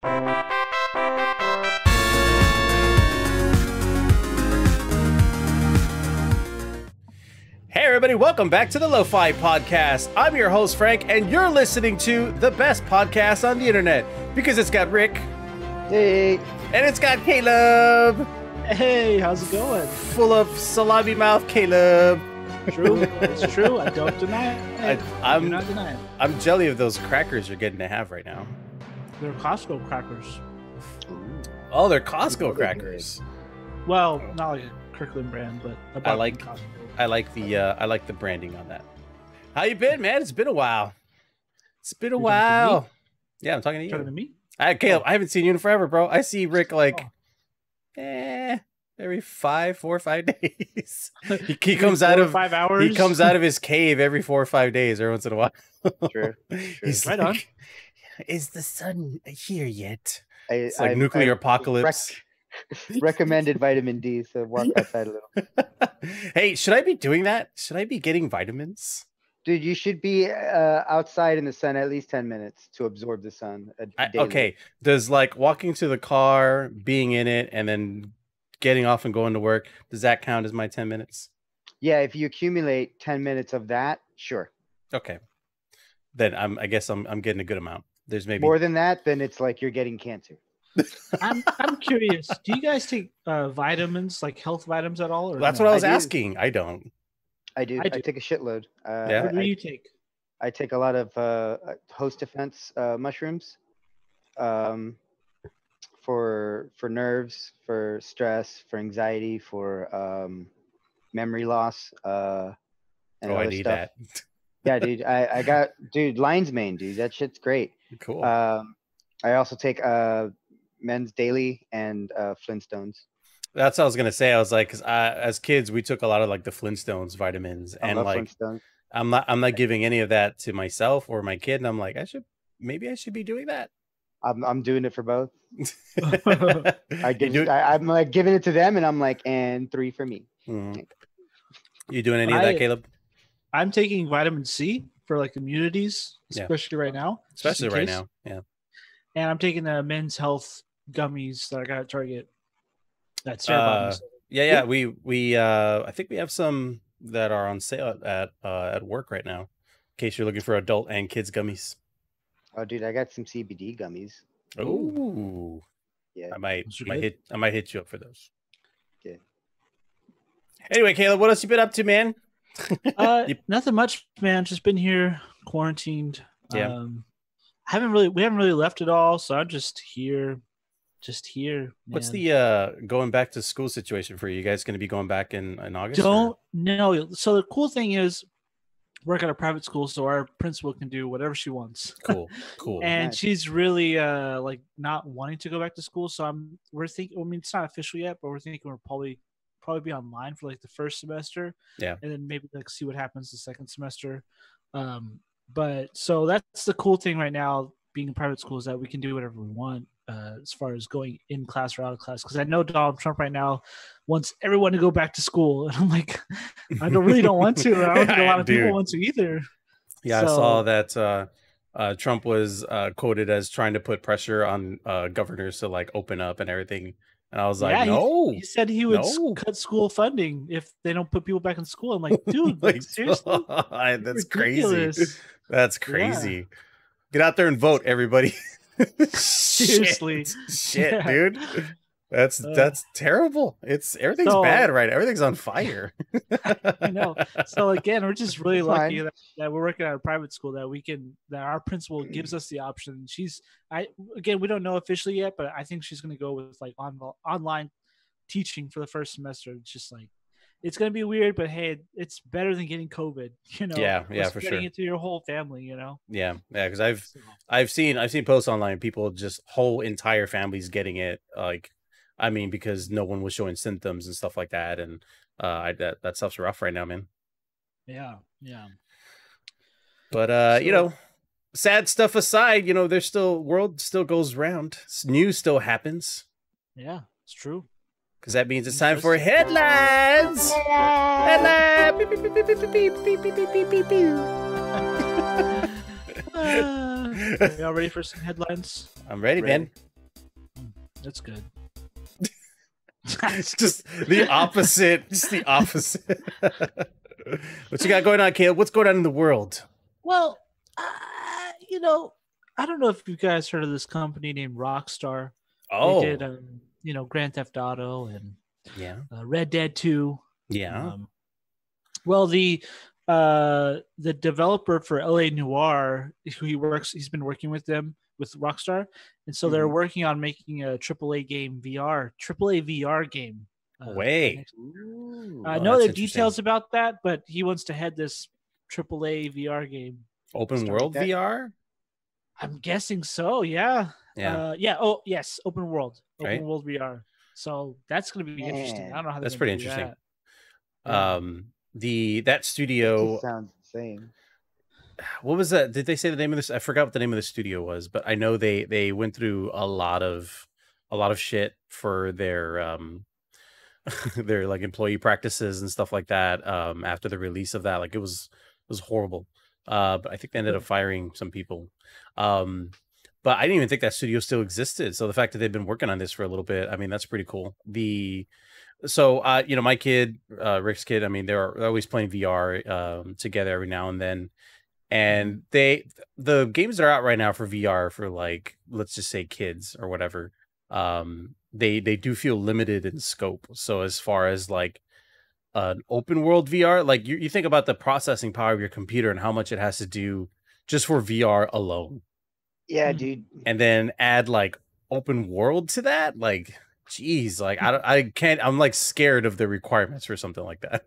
Hey, everybody, welcome back to the Lo Fi Podcast. I'm your host, Frank, and you're listening to the best podcast on the internet because it's got Rick Hey, and it's got Caleb. Hey, how's it going? Full of salami mouth, Caleb. True, it's true. I don't deny it. I, I'm not deny it. I'm jelly of those crackers you're getting to have right now. They're Costco crackers. Oh, they're Costco crackers. Well, not like a Kirkland brand, but I, like- Costco. I like the uh, I like the branding on that. How you been, man? It's been a while. It's been a You're talking to me? while. Yeah, I'm talking to you. Talking you. to me? I, Caleb, I haven't seen you in forever, bro. I see Rick like, Oh. eh, every five, four or five days. he, he comes out of five hours. he comes out of his cave every four or five days, every once in a while. True. He's Right like, on. Is the sun here yet? I, It's like I- nuclear I apocalypse. rec- recommended vitamin D, so walk outside a little. hey, should I be doing that? Should I be getting vitamins? Dude, you should be uh, outside in the sun at least 10 minutes to absorb the sun. a- I, daily. okay, does like walking to the car, being in it, and then getting off and going to work, does that count as my 10 minutes? Yeah, if you accumulate 10 minutes of that, sure. Okay. Then I'm I guess I'm I'm getting a good amount. There's maybe More than that, then it's like you're getting cancer. I'm, I'm curious. Do you guys take uh, vitamins, like health vitamins at all? Or That's no? what I was I asking. I don't. I do. I I, take a shitload. Uh, Yeah? What do I, you take? I take a lot of uh, uh, host defense uh, mushrooms um, for for nerves, for stress, for anxiety, for um, memory loss. Uh, and Oh, I need stuff. that. Yeah, dude. I, I got dude lion's mane, dude. That shit's great. Cool. Um, I also take uh, men's daily and uh, Flintstones. That's what I was gonna say. I was like, 'cause I, as kids, we took a lot of like the Flintstones vitamins, I and like. I'm not I'm not giving any of that to myself or my kid. And I'm like, I should maybe I should be doing that. I'm I'm doing it for both. I give, do I, I'm like giving it to them, and I'm like, and three for me. Mhm. you doing any of that, Caleb? I'm taking vitamin C for like immunities, Yeah. especially right now. Especially right case. now. Yeah. And I'm taking the men's health gummies that I got at Target. That's Sarah Uh, bought. Yeah, yeah. We we uh I think we have some that are on sale at uh at work right now. In case you're looking for adult and kids gummies. Oh, dude, I got some CBD gummies. Ooh. Yeah. I might might good. hit I might hit you up for those. Yeah. Anyway, Caleb, what else you been up to, man? Uh, nothing much, man. Just been here quarantined. Yeah. Um, haven't really, we haven't really left at all. So I'm just here, just here. What's the uh going back to school situation for you? You guys going to be going back in in August? or- don't know. So the cool thing is, work at a private school, so our principal can do whatever she wants. Cool, cool. and Nice. she's really uh like not wanting to go back to school. So I'm we're thinking. I mean, it's not official yet, but we're thinking we're probably probably be online for like the first semester. Yeah. and then maybe like see what happens the second semester. Um, but so that's the cool thing right now. Being in private school is that we can do whatever we want uh, as far as going in class or out of class. Because I know Donald Trump right now wants everyone to go back to school, and I'm like, I don't really don't want to. I don't think a lot of Dude. people want to either. Yeah, I saw that uh, uh, Trump was uh, quoted as trying to put pressure on uh, governors to like open up and everything, and I was like, Yeah, he- no, He said he would no. cut school funding if they don't put people back in school. I'm like, dude, like, seriously? that's crazy. That's crazy. Get out there and vote, everybody. Seriously. shit, Shit, Yeah. dude. That's Uh, that's terrible. It's everything's so- bad, right? Everything's on fire. I know. So again, we're just really lucky that, that we're working at a private school that we can that our principal gives us the option. She's I again we don't know officially yet, but I think she's gonna go with like on online teaching for the first semester. It's just like it's gonna be weird, but hey, it's better than getting COVID. You know, Yeah, yeah, for sure. it to your whole family. You know, Yeah, yeah, because I've I've seen I've seen posts online. People just whole entire families getting it. Like, I mean, because no one was showing symptoms and stuff like that, and uh, I, that that stuff's rough right now, man. Yeah, yeah. But uh, so, you know, sad stuff aside, you know, there's still world still goes round. News still happens. Yeah, it's true. Because that means it's time for headlines. Headlines. Ah. Are y'all ready for some headlines? I'm ready, ready. man. That's good. It's just the opposite. Just the opposite. what you got going on, Caleb? What's going on in the world? Well, uh, you know, I don't know if you guys heard of this company named Rockstar. Oh, They did, um, you know, Grand Theft Auto and yeah, uh, Red Dead Two. yeah. Um, well, the uh, the developer for LA Noire, who he works, he's been working with them with Rockstar, and so they're Mhm. working on making a AAA game VR, AAA VR game. uh, Way. Ooh. I know the details about that, but he wants to head this AAA VR game. Open Stuff world that. VR. I'm guessing so. Yeah. Yeah, Uh, yeah. Oh, yes. Open world. Open Right. world VR. So that's going to be interesting. I don't know how that's pretty interesting. that. Yeah. um, the that Just studio. sounds insane. What was that? Did they say the name of this? I forgot what the name of the studio was, but I know they they went through a lot of a lot of shit for their um their like employee practices and stuff like that um after the release of that. Like it was it was horrible. Uh but i think they ended up firing some people. Um but i didn't even think that studio still existed. So the fact that they've been working on this for a little bit i mean that's pretty cool. The so uh you know my kid uh rick's kid i mean they're, they're always playing vr um together every now and then and they the games that are out right now for vr for like let's just say kids or whatever. Um they they do feel limited in scope. So as far as like an open world vr like you, you think about the processing power of your computer and how much it has to do just for vr alone. Yeah, Mm. dude. and then add like open world to that? Like geez like i don't i can't i'm like scared of the requirements for something like that.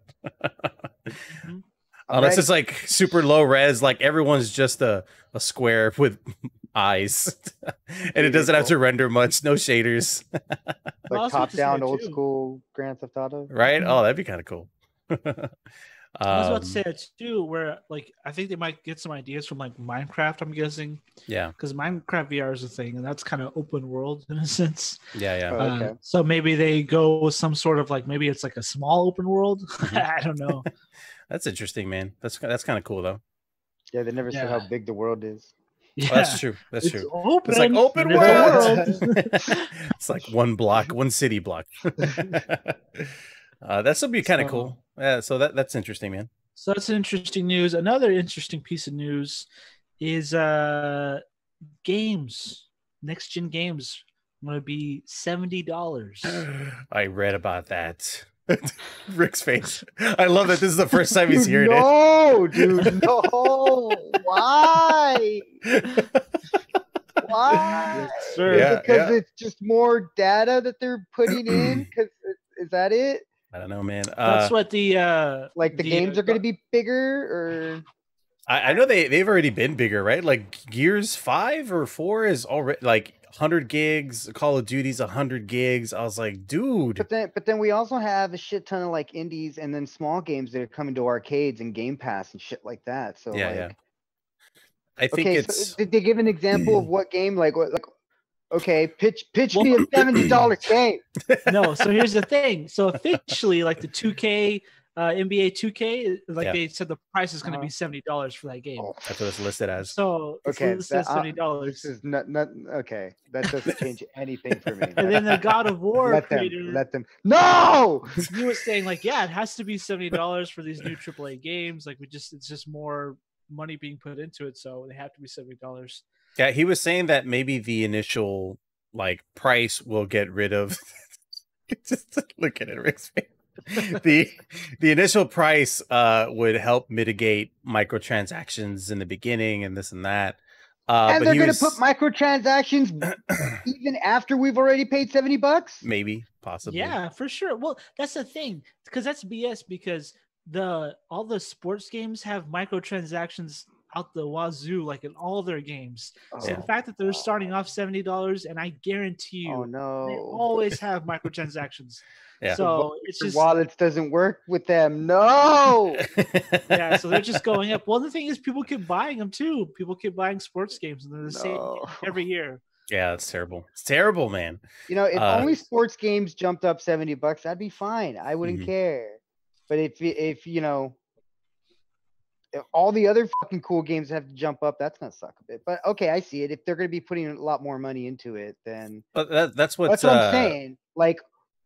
I'm unless ready. it's like super low res like everyone's just a, a square with eyes and it doesn't have to render much no shaders like top down old too. school Grand Theft Auto. right Mhm. oh that'd be kind of cool I was about to Um, say that too, where like I think they might get some ideas from like Minecraft. I'm guessing yeah because Minecraft VR is a thing, and that's kind of open world in a sense. yeah yeah Oh, Uh, okay. so maybe they go with some sort of like maybe it's like a small open world. Mhm. I don't know. That's interesting man that's that's kind of cool though Yeah, they never said how big the world is. Yeah, Oh, that's true that's it's true open. it's like open and world it's like one block one city block uh that's would be kind of So- cool yeah so that that's interesting man So that's interesting news. Another interesting piece of news is uh games. Next gen games going to be seventy dollars. I read about that. Rick's face. I love that this is the first time he's Dude, hearing no, dude, no. Why? Why? sir. Yeah, because yeah. it's just more data that they're putting in. Because is that it? it. I don't know, man. Uh, That's what the uh Like the, games are going to be bigger, or I, I know they they've already been bigger, right? Like Gears five or four is already like hundred gigs. Call of Duty's hundred gigs. I was like, dude, but then but then we also have a shit ton of like indies and then small games that are coming to arcades and Game Pass and shit like that. So Yeah, like, yeah. I think okay, it's so did they give an example of what game? Like what? Like okay, pitch pitch me a seventy dollar game. no. So here's the thing. So officially, like the 2K, uh, NBA 2K, like Yeah. they said the price is going to Uh-huh. be seventy dollars for that game. Oh, that's what it's listed as. So it's Okay, listed that- as uh, seventy This dollars. is not not okay. That doesn't change anything for me. And then the God of War let them let them. No. he was saying like, yeah, it has to be seventy dollars for these new AAA games. Like we just, it's just more money being put into it, so they have to be seventy dollars. Yeah, he was saying that maybe the initial like price will get rid of. Just look at it, Rick's face. The the initial price uh would help mitigate microtransactions in the beginning and this and that. Uh, and but they're gonna was put microtransactions even after we've already paid seventy bucks. maybe possibly. Yeah, for sure. Well, that's the thing because that's BS because the all the sports games have microtransactions out the wazoo, like in all their games. So Yeah. the fact that they're starting off seventy dollars, and I guarantee you, Oh no. they always have microtransactions. Yeah. So it's Your just wallets doesn't work with them. No. yeah. So they're just going up. Well, the thing is, people keep buying them too. People keep buying sports games, and they're the same every year. yeah, it's terrible. It's terrible, man. You know, if Uh, only sports games jumped up 70 bucks, I'd be fine. I wouldn't Mhm. care. But if if you know if all the other fucking cool games have to jump up, that's gonna suck a bit. But okay, I see it. If they're gonna be putting a lot more money into it, then But that, that's what that's what uh, I'm saying. Like,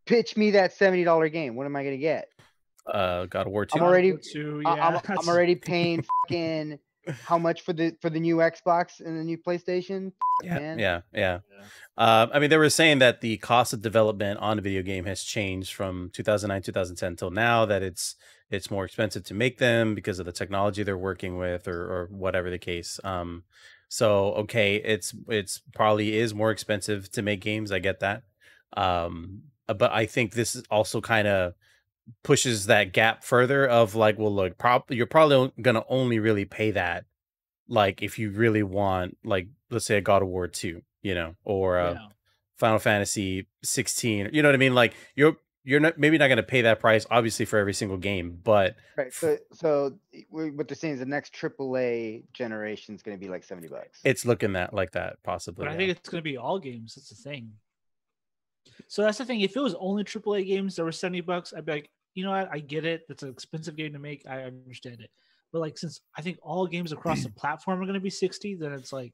pitch me that seventy dollar game. What am I gonna get? uh, God of War I'm already- Two, I- yeah, I'm, I'm already paying fucking how much for the for the new Xbox and the new PlayStation? yeah, man. yeah, yeah. Yeah. Uh, I mean, they were saying that the cost of development on a video game has changed from 2009, 2010 till now. That it's it's more expensive to make them because of the technology they're working with, or or whatever the case. Um, so okay, it's it's probably is more expensive to make games. I get that. Um, but I think this is also kind of pushes that gap further of like, well, look, prob- you're probably gonna only really pay that, like if you really want, like, let's say a God of War two, you know, or uh, Yeah. Final Fantasy 16. You know what I mean? Like you're you're not maybe not going to pay that price obviously for every single game, but Right. So so what they're saying is the next AAA generation is gonna be like seventy bucks. it's looking that like that possibly. But I yeah. think it's going to be all games. That's the thing. So that's the thing. If it was only AAA games that were 70 bucks, I'd be like, you know what? I get it. That's an expensive game to make. I understand it. But like, since I think all games across the platform are going to be 60, then it's like,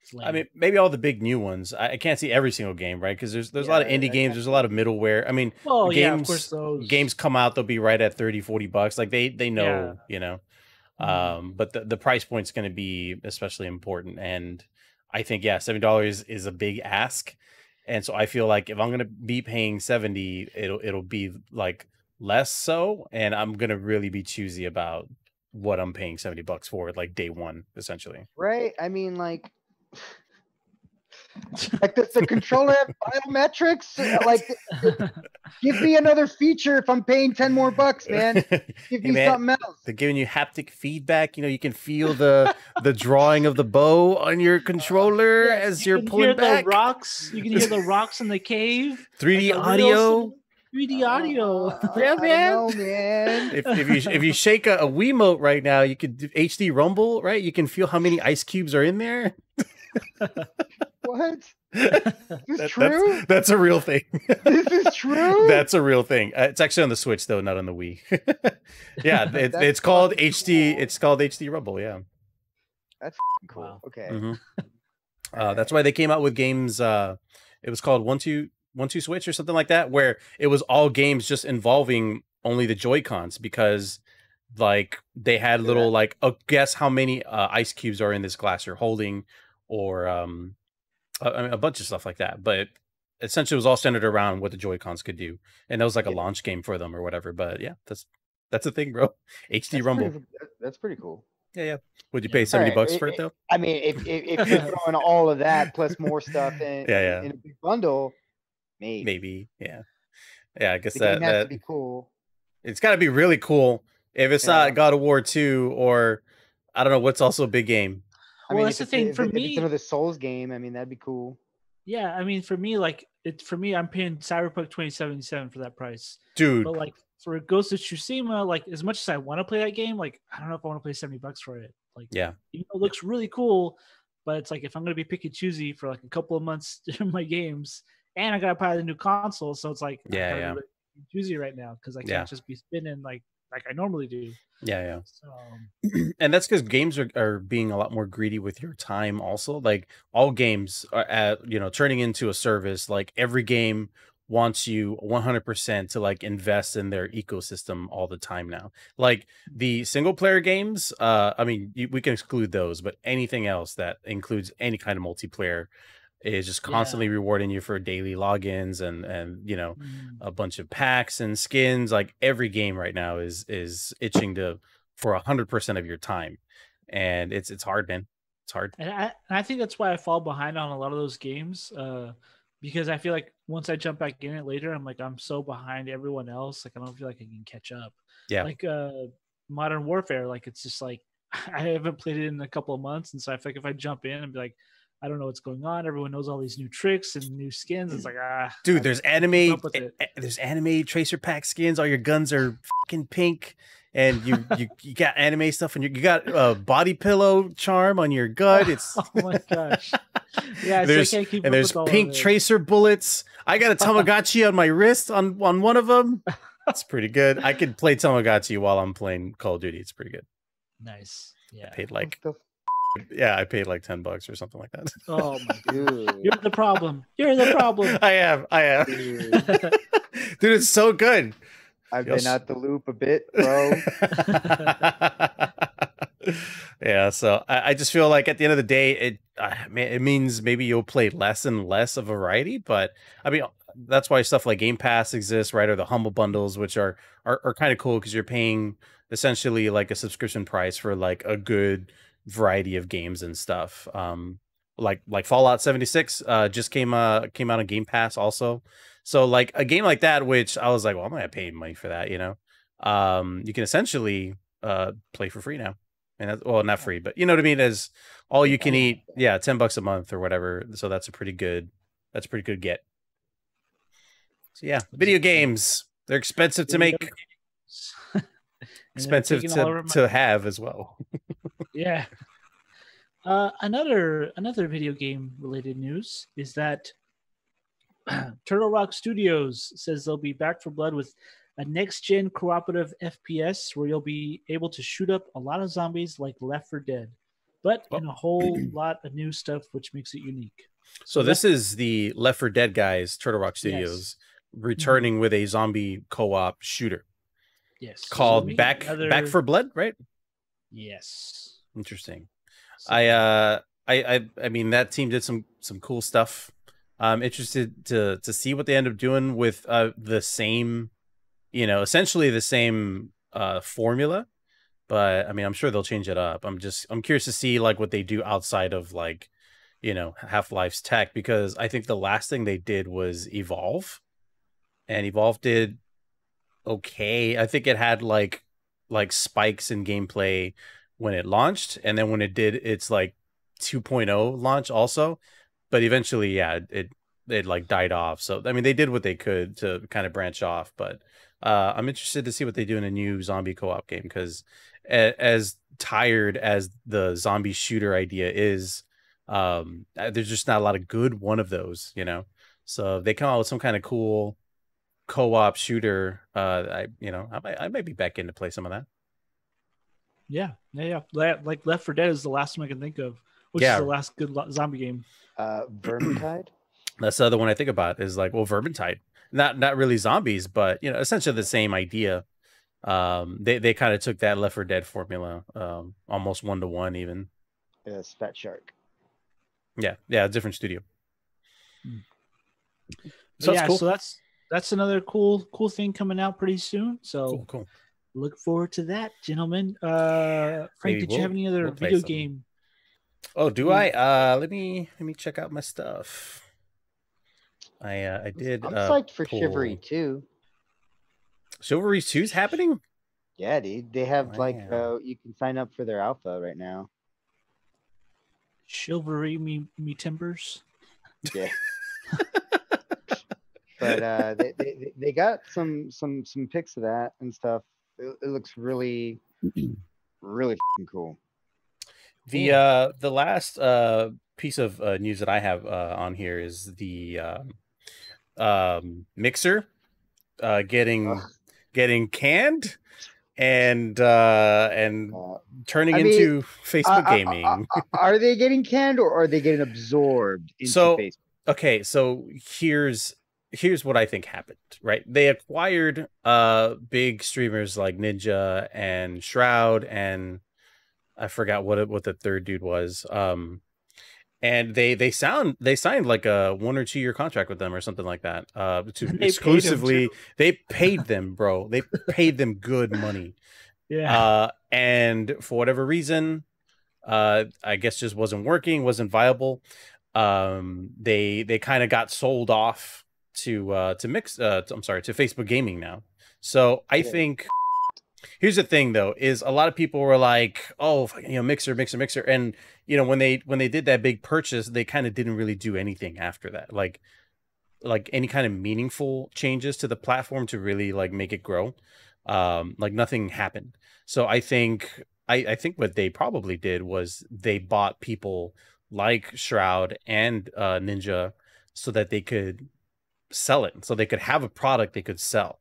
it's I mean, maybe all the big new ones. I, I can't see every single game, right? Because there's there's a lot of indie I games. There's a lot of middleware. I mean, well, yeah, of games- course, those games come out, they'll be right at 30, 40 bucks. Like they they know, Yeah. you know. Mhm. Um, but the, the price point's going to be especially important, and I think yeah, seventy dollars is a big ask, and so I feel like if I'm to be paying seventy, it'll it'll be like less so, and I'm to really be choosy about what I'm paying seventy bucks for, like day one, essentially. Right? I mean, like, like the, the controller have biometrics. uh, Like, give me another feature if I'm paying ten more bucks, man. Give Hey, me man, something else. They're giving you haptic feedback. You know, you can feel the the drawing of the bow on your controller Yeah, as you you're can pulling hear back. the rocks. You can hear the rocks in the cave. 3D like the audio. wheels 3D audio. Uh, Yeah, I don't man. know, man. if, if you if you shake a, a Wiimote right now, you could do HD Rumble, right? You can feel how many ice cubes are in there. What? That- Is this that's, true? that's a real thing. This is true. that's a real thing. Uh, it's actually on the Switch though, not on the Wii. yeah, it, it's called fucking HD. It's called HD Rumble. Yeah. That's cool. Wow. Okay. Mhm. Uh, that's why they came out with games. Uh, it was called One Two One Two Switch or something like that, where it was all games just involving only the Joy Cons because, like, they had little Yeah. like, oh, guess how many uh, ice cubes are in this glass you're holding, or um, a, I mean, a bunch of stuff like that. But essentially, it was all centered around what the Joy Cons could do, and that was like a launch game for them or whatever. But yeah, that's that's a thing, bro. HD That's Rumble. Pretty, that's pretty cool. Yeah, yeah. Would you Yeah. pay seventy Alright, bucks it- for it it- though? I mean, if if, if you're throwing all of that plus more stuff in, Yeah, yeah. in a big bundle, maybe. Maybe. Yeah. Yeah, I guess The that has that to be cool. it's got to be really cool. If it's Yeah. not God of War 2 or I don't know what's also a big game. I Well, mean, that's if the it's, thing if, for it- if me. it's another Souls game, I mean, that'd be cool. Yeah, I mean, for me, like it for me, I'm paying Cyberpunk 2077 for that price. Dude, But like for Ghost of Tsushima, like as much as I want to play that game, like I don't know if I want to pay 70 bucks for it. Like, Yeah. even though it looks really cool, but it's like if I'm gonna be picky choosy for like a couple of months in my games, and I gotta buy the new console, so it's like Yeah, gotta yeah. really choosy right now because I can't Yeah. just be spinning like like I normally do. yeah, So yeah. and that's because games are, are being a lot more greedy with your time also. Like all games are at, you know, turning into a service. Like every game wants you 100% to like invest in their ecosystem all the time now. Like the single player games, uh I mean, you, we can exclude those, but anything else that includes any kind of multiplayer is just Yeah. constantly rewarding you for daily logins and and you know mm, a bunch of packs and skins like every game right now is is itching to for a hundred percent of your time and it's it's hard man it's hard and I, and I think that's why I fall behind on a lot of those games. Uh because I feel like once I jump back in it later, I'm like I'm so behind everyone else. Like I don't feel like I can catch up. Yeah. Like uh Modern Warfare, like it's just like I haven't played it in a couple of months, and so I feel like if I jump in and be like, I don't know what's going on. Everyone knows all these new tricks and new skins. It's like ah, dude I there's anime a- there's anime tracer pack skins all your guns are fucking pink and you you, you got anime stuff and you, you got a body pillow charm on your gut it's oh my gosh, yeah. so There's- I can't keep and there's with all of pink tracer bullets i got a tamagotchi on my wrist on on one of them That's pretty good i could play tamagotchi while i'm playing call of duty it's pretty good Nice. Yeah. I paid like What yeah, I paid like ten bucks or something like that. Oh my the f- You're the problem. You're the problem. I am, I am, Dude, dude. It's so good. I've Yes. been out the loop a bit, bro. yeah, so I, I just feel like at the end of the day, it uh, it means maybe you'll play less and less of a variety. But I mean, that's why stuff like Game Pass exists, right? Or the humble bundles, which are are, are kind of cool because you're paying essentially like a subscription price for like a good variety of games and stuff. Um, like like Fallout 76 uh just came uh came out on Game Pass also. So like a game like that, which I was like, well, I'm not gonna pay money for that, you know. Um, you can essentially uh play for free now. And that's well, not free, but you know what I mean, as all you can eat, yeah, 10 bucks a month or whatever. So that's a pretty good that's a pretty good get. So yeah, video games. They're expensive to make, expensive to, my- to have as well. Yeah. Uh, another another video game related news is that Turtle Rock Studios says they'll be back for blood with a next gen cooperative FPS where you'll be able to shoot up a lot of zombies like Left 4 Dead, but in a whole lot of new stuff which makes it unique. So this is the Left 4 Dead guys, Turtle Rock Studios, returning with a zombie co-op shooter Yes. called we- Back another- Back 4 Blood, right? Yes. Interesting. So- I uh I I I mean that team did some some cool stuff. I'm interested to to see what they end up doing with uh the same, you know, essentially the same uh formula. But I mean, I'm sure they'll change it up. I'm just I'm curious to see like what they do outside of like, you know, Half-Life's tech because I think the last thing they did was Evolve. And Evolve did okay. I think it had like like spikes in gameplay when it launched and then when it did its like 2.0 launch also. But eventually yeah it it like died off. So i mean they did what they could to kind of branch off but uh i'm interested to see what they do in a new zombie co-op game because as tired as the zombie shooter idea is um uh, there's just not a lot of good one of those you know? So they come out with some kind of cool co-op shooter uh i you know i might, I might be back in to play some of that Yeah, yeah, yeah. Like Left 4 Dead is the last one I can think of, which Yeah. is the last good lo- zombie game. Uh, Vermintide. That's the other one I think about is like, well, Vermintide. Not not really zombies, but you know, essentially the same idea. Um, they they kind of took that Left 4 Dead formula, um, almost one to one even. Yes, Fatshark. Yeah, yeah, different studio. Hmm. So yeah, that's cool. so that's that's another cool cool thing coming out pretty soon. So cool, cool. look forward to that, gentlemen. Uh, Frank, Maybe did you we'll- have any other we'll video something. game? Oh, do. I? Uh, let me let me check out my stuff. I uh, I did. I'm uh, psyched for Chivalry pull- too. Chivalry 2's happening. Yeah, dude. They have like uh, you can sign up for their alpha right now. Chivalry, me me timbers. Yeah. but uh, they, they they- got some some some pics of that and stuff. It, it looks really really fing cool. The uh the last uh piece of uh, news that I have uh, on here is the um, um mixer uh getting Ugh. getting canned and uh and Uh, turning I mean, into Facebook uh, gaming. uh, are they getting canned or are they getting absorbed into So- Facebook? okay, so here's here's what I think happened, right? They acquired uh big streamers like Ninja and Shroud and I forgot what it, what the third dude was. Um and they they sound they signed like a one or two year contract with them or something like that. Uh to they exclusively too. they paid them, bro. They paid them good money. Yeah, Uh, and for whatever reason, uh, I guess just wasn't working, wasn't viable. Um, they they kind of got sold off to uh to mix. Uh, to- I'm sorry, to Facebook Gaming now. So I Yeah. think here's the thing though is a lot of people were like oh you know mixer mixer mixer and you know when they when they did that big purchase they kind of didn't really do anything after that like like any kind of meaningful changes to the platform to really like make it grow um like nothing happened so i think i i think what they probably did was they bought people like shroud and uh ninja so that they could sell it so they could have a product they could sell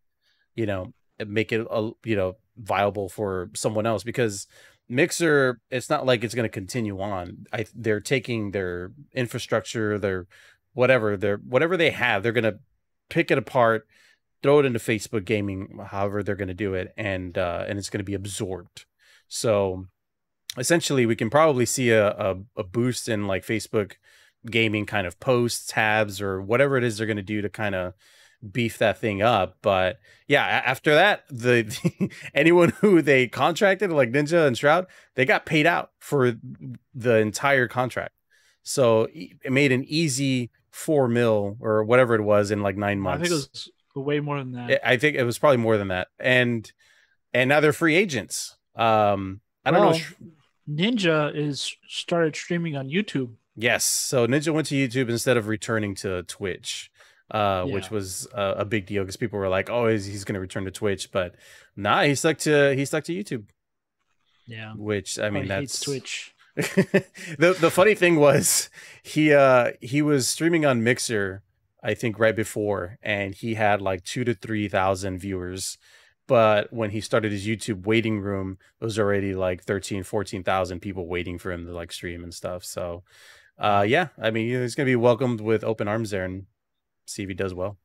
you know make it a you know viable for someone else because Mixer, it's not like it's going to continue on. I they're taking their infrastructure, their whatever, their whatever they have, they're going to pick it apart, throw it into Facebook gaming, however they're going to do it, and uh, and it's going to be absorbed. So essentially, we can probably see a, a, a boost in like Facebook gaming kind of posts, tabs, or whatever it is they're going to do to kind of beef that thing up. But yeah, after that, the, the, anyone who they contracted, like Ninja and Shroud, they got paid out for the entire contract. So it made an easy four mil or whatever it was in like nine months. I think it was way more than that. I think it was probably more than that. And and now they're free agents. Um, I don't Well, know. Ninja is started streaming on YouTube. Yes. So Ninja went to YouTube instead of returning to Twitch, uh, which was a, a big deal because people were like, "Oh, he's, he's going to return to Twitch," but nah, he stuck to he stuck to YouTube. Yeah, Which I mean, Probably hates that's Twitch. the the funny thing was he uh he was streaming on Mixer, I think right before, and he had like two to three thousand viewers. But when he started his YouTube waiting room, it was already like 13, 14,000 people waiting for him to like stream and stuff. So uh yeah, I mean he's gonna be welcomed with open arms there and see if he does well.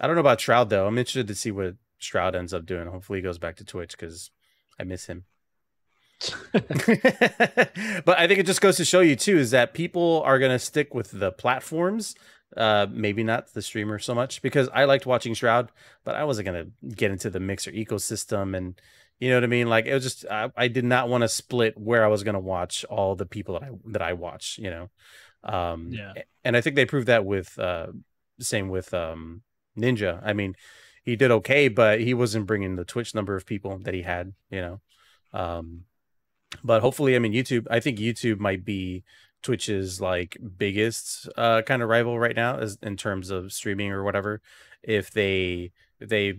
I don't know about Shroud though. I'm interested to see what Shroud ends up doing. Hopefully he goes back to Twitch because I miss him. but I think it just goes to show you too is that people are going to stick with the platforms, uh, maybe not the streamer so much because I liked watching Shroud, but I wasn't going to get into the mixer ecosystem and you know what I mean. Like it was just I, I did not want to split where I was going to watch all the people that I that I watch. You know, um, Yeah. And I think they proved that with uh, same with um, Ninja. I mean, he did okay, but he wasn't bringing the Twitch number of people that he had. You know. Um, but hopefully i mean youtube i think youtube might be twitch's like biggest uh kind of rival right now as in terms of streaming or whatever if they if they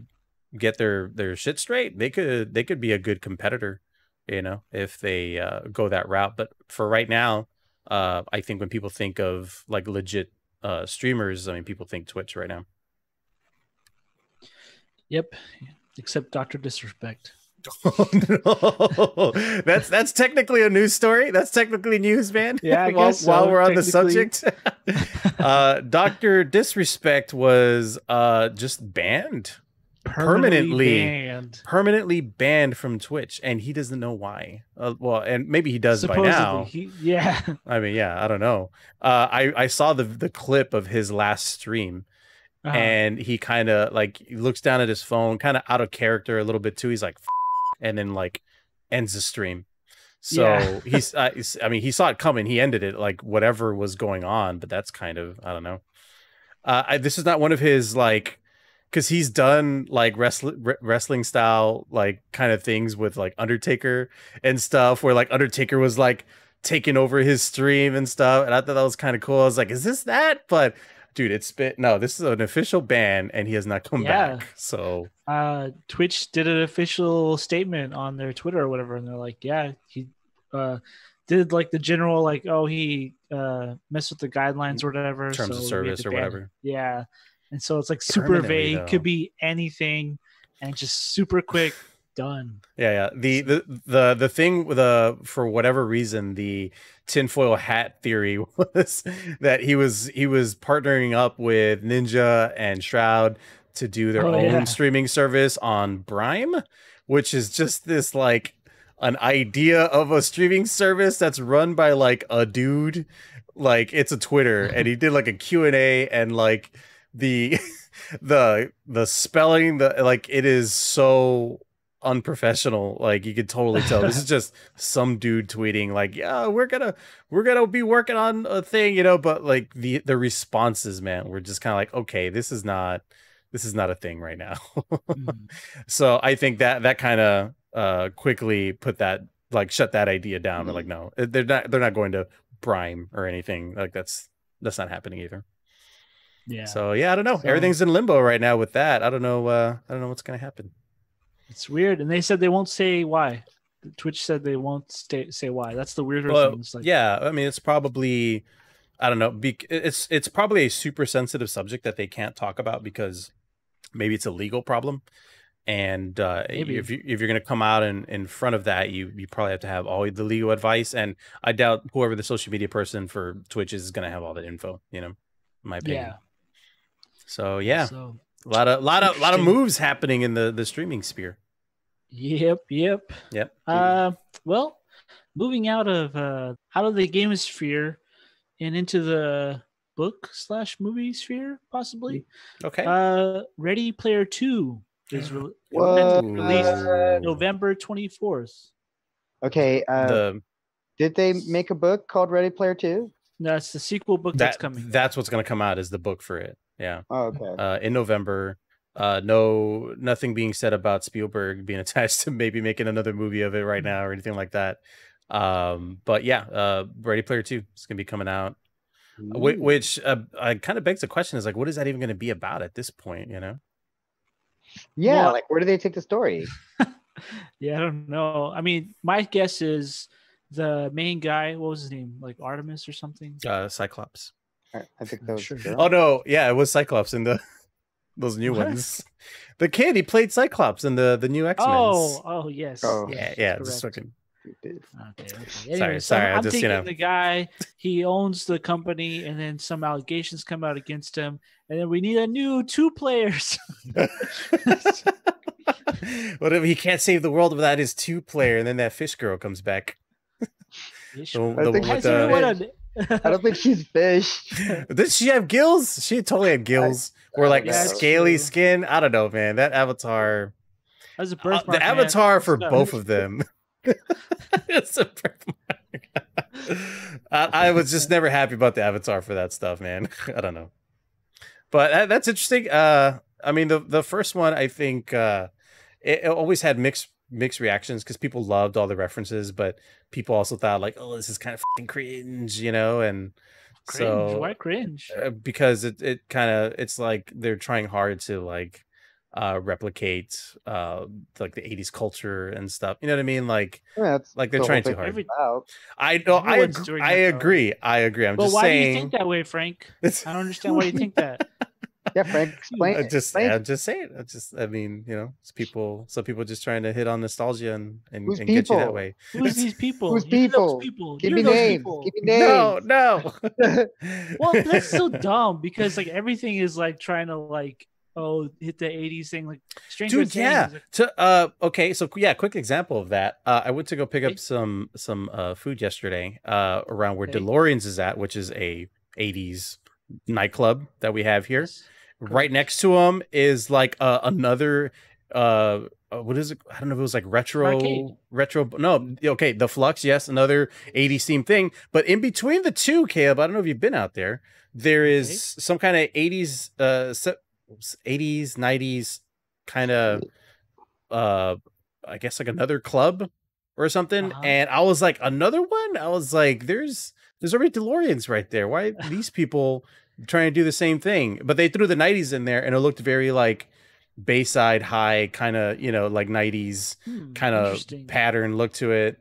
get their their shit straight they could they could be a good competitor you know if they uh go that route but for right now uh i think when people think of like legit uh streamers i mean people think twitch right now Yep, except Doctor Disrespect. Oh, no. That's that's technically a news story. That's technically news, man. Yeah, while, so, while we're on the subject, uh, Doctor Disrespect was uh, just banned, Permanently. banned. permanently banned from Twitch, and he doesn't know why. Uh, well, and maybe he does by now. he, yeah, I mean, yeah, I don't know. Uh, I I saw the the clip of his last stream, Uh-huh. and he kind of like looks down at his phone, kind of out of character a little bit too. He's like, "F-," and then like ends the stream. So Yeah. he's, uh, he's, I mean, he saw it coming. He ended it like whatever was going on, but that's kind of, I don't know. Uh, I, this is not one of his like, because he's done like wrestling wrestling style like kind of things with like Undertaker and stuff, where like Undertaker was like taking over his stream and stuff, and I thought that was kind of cool. I was like, is this that? But dude, it's been no, this is an official ban, and he has not come Yeah. back. So uh, Twitch did an official statement on their Twitter or whatever, and they're like, "Yeah, he uh, did like the general like, oh, he uh, messed with the guidelines or whatever, terms so of service or ban him." whatever. Yeah, and so it's like super vague, though. could be anything, and just super quick, done. Yeah, yeah. The the the the thing with the for whatever reason the tinfoil hat theory was that he was he was partnering up with Ninja and Shroud to do their Oh, own yeah. streaming service on Brime, which is just this like an idea of a streaming service that's run by like a dude like it's a twitter and he did like a q&a and like the the the spelling the like it is so unprofessional. Like you could totally tell. This is just some dude tweeting like yeah we're gonna we're gonna be working on a thing you know? But like the the responses man we're just kind of like okay this is not this is not a thing right now. Mm. so i think that that kind of uh quickly put that like shut that idea down. We're like no uh, they're not they're not going to Brime or anything. Like that's that's not happening either Yeah, so yeah i don't know So- everything's in limbo right now with that i don't know uh i don't know what's gonna happen it's weird, and they said they won't say why. Twitch said they won't stay, say why. That's the weirder well, thing. Like, yeah i mean it's probably i don't know bec it's it's probably a super sensitive subject that they can't talk about because maybe it's a legal problem and uh, if you if you're gonna come out in in front of that, you you probably have to have all the legal advice, and I doubt whoever the social media person for Twitch is gonna have all that info. You know, in my opinion. Yeah. So yeah, So a lot of lot of lot of moves happening in the the streaming sphere. Yep, yep. Yep. Uh, well, moving out of uh, out of the game sphere and into the book slash movie sphere, possibly. Okay. Uh, Ready Player Two is re- released November twenty fourth. Okay. Uh, the did they make a book called Ready Player Two? That's the sequel book that's coming. that's what's gonna come out is the book for it. Yeah. Oh, okay. uh, in November. Uh, no, nothing being said about Spielberg being attached to maybe making another movie of it right now or anything like that. Um, but yeah, uh, Ready Player Two is gonna be coming out, Ooh. which uh, uh, kind of begs the question: is like, what is that even going to be about at this point? You know? yeah, Well- like where do they take the story? yeah, I don't know. I mean, my guess is the main guy. What was his name? Like Artemis or something. Uh, Cyclops. I I think I'm those. sure. Oh no, yeah, it was Cyclops in the those new What? ones. The kid he played Cyclops in the the new X Men. Oh, oh yes. Oh. yeah, yes, yeah, just fucking Okay, okay. Sorry, so sorry, I I'm just, you thinking know. the guy he owns the company, and then some allegations come out against him, and then we need a new two players. what if he can't save the world without his two player, and then that fish girl comes back? Fish. The- I think one with you know the- what I a- don't think she's fish. Did she have gills? She totally had gills. or like Yeah, scaly true. skin. I don't know, man. That avatar, That's a uh, the man. avatar for No. both of them. it's a birthmark. I, I was just never happy about the avatar for that stuff, man. I don't know, but that, that's interesting. Uh, I mean, the the first one, I think, uh, it, it always had mixed mixed reactions because people loved all the references, but people also thought like, oh, this is kind of fucking cringe, you know, and Cringe. so Why cringe? uh, because it, it kind of it's like they're trying hard to like uh replicate uh like the 80s culture and stuff you know what i mean like Yeah, that's Like they're the trying too thing hard. Every- i know i Everyone's agree, i that, though. agree i agree i'm Well, just why saying do you think that way, Frank? I don't understand why you think that. Yeah, Frank, explain. I just explain. i'm just saying i just i mean you know it's people some people just trying to hit on nostalgia and and, Who's and get you that way Who's these people? Who's people? people. Give You're me those names. people. Give me names. no no Well, that's so dumb because like everything is like trying to like oh hit the 80s thing like Stranger dude yeah like, to uh okay so yeah quick example of that uh i went to go pick up some some uh food yesterday uh around where Okay. delorean's is at which is a 80s nightclub that we have here yes. Right next to them is like uh, another uh uh, what is it i don't know if it was like retro Arcade. retro no okay the flux yes another 80s theme thing but in between the two caleb i don't know if you've been out there there is Okay. some kind of 80s uh 80s 90s kind of uh i guess like another club or something Uh-huh. and i was like another one i was like there's there's already deloreans right there why these people trying to do the same thing. But they threw the 90s in there and it looked very like bayside high kind of you know like 90s Hmm, kind of pattern look to it.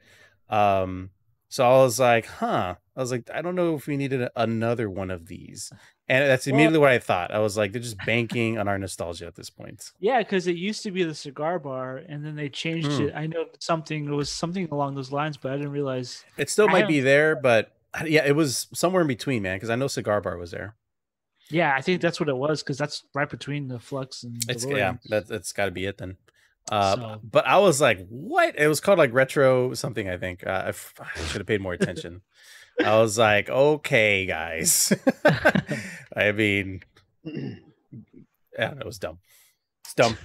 Um so i was like huh. I was like i don't know if we needed another one of these. And that's Well- immediately what i thought. I was like they're just banking on our nostalgia at this point. Yeah, because it used to be the cigar bar, and then they changed Hmm. it. I know something it was something along those lines, but I didn't realize. it still I might be there but yeah it was somewhere in between man because i know cigar bar was there Yeah, I think that's what it was because that's right between the Flux and It's DeLorean. yeah, that that's got to be it then. Uh, So- but I was like, what? It was called like retro something. I think uh, I, f- I should have paid more attention. I was like, okay, guys. I mean, yeah, it was dumb. It's dumb.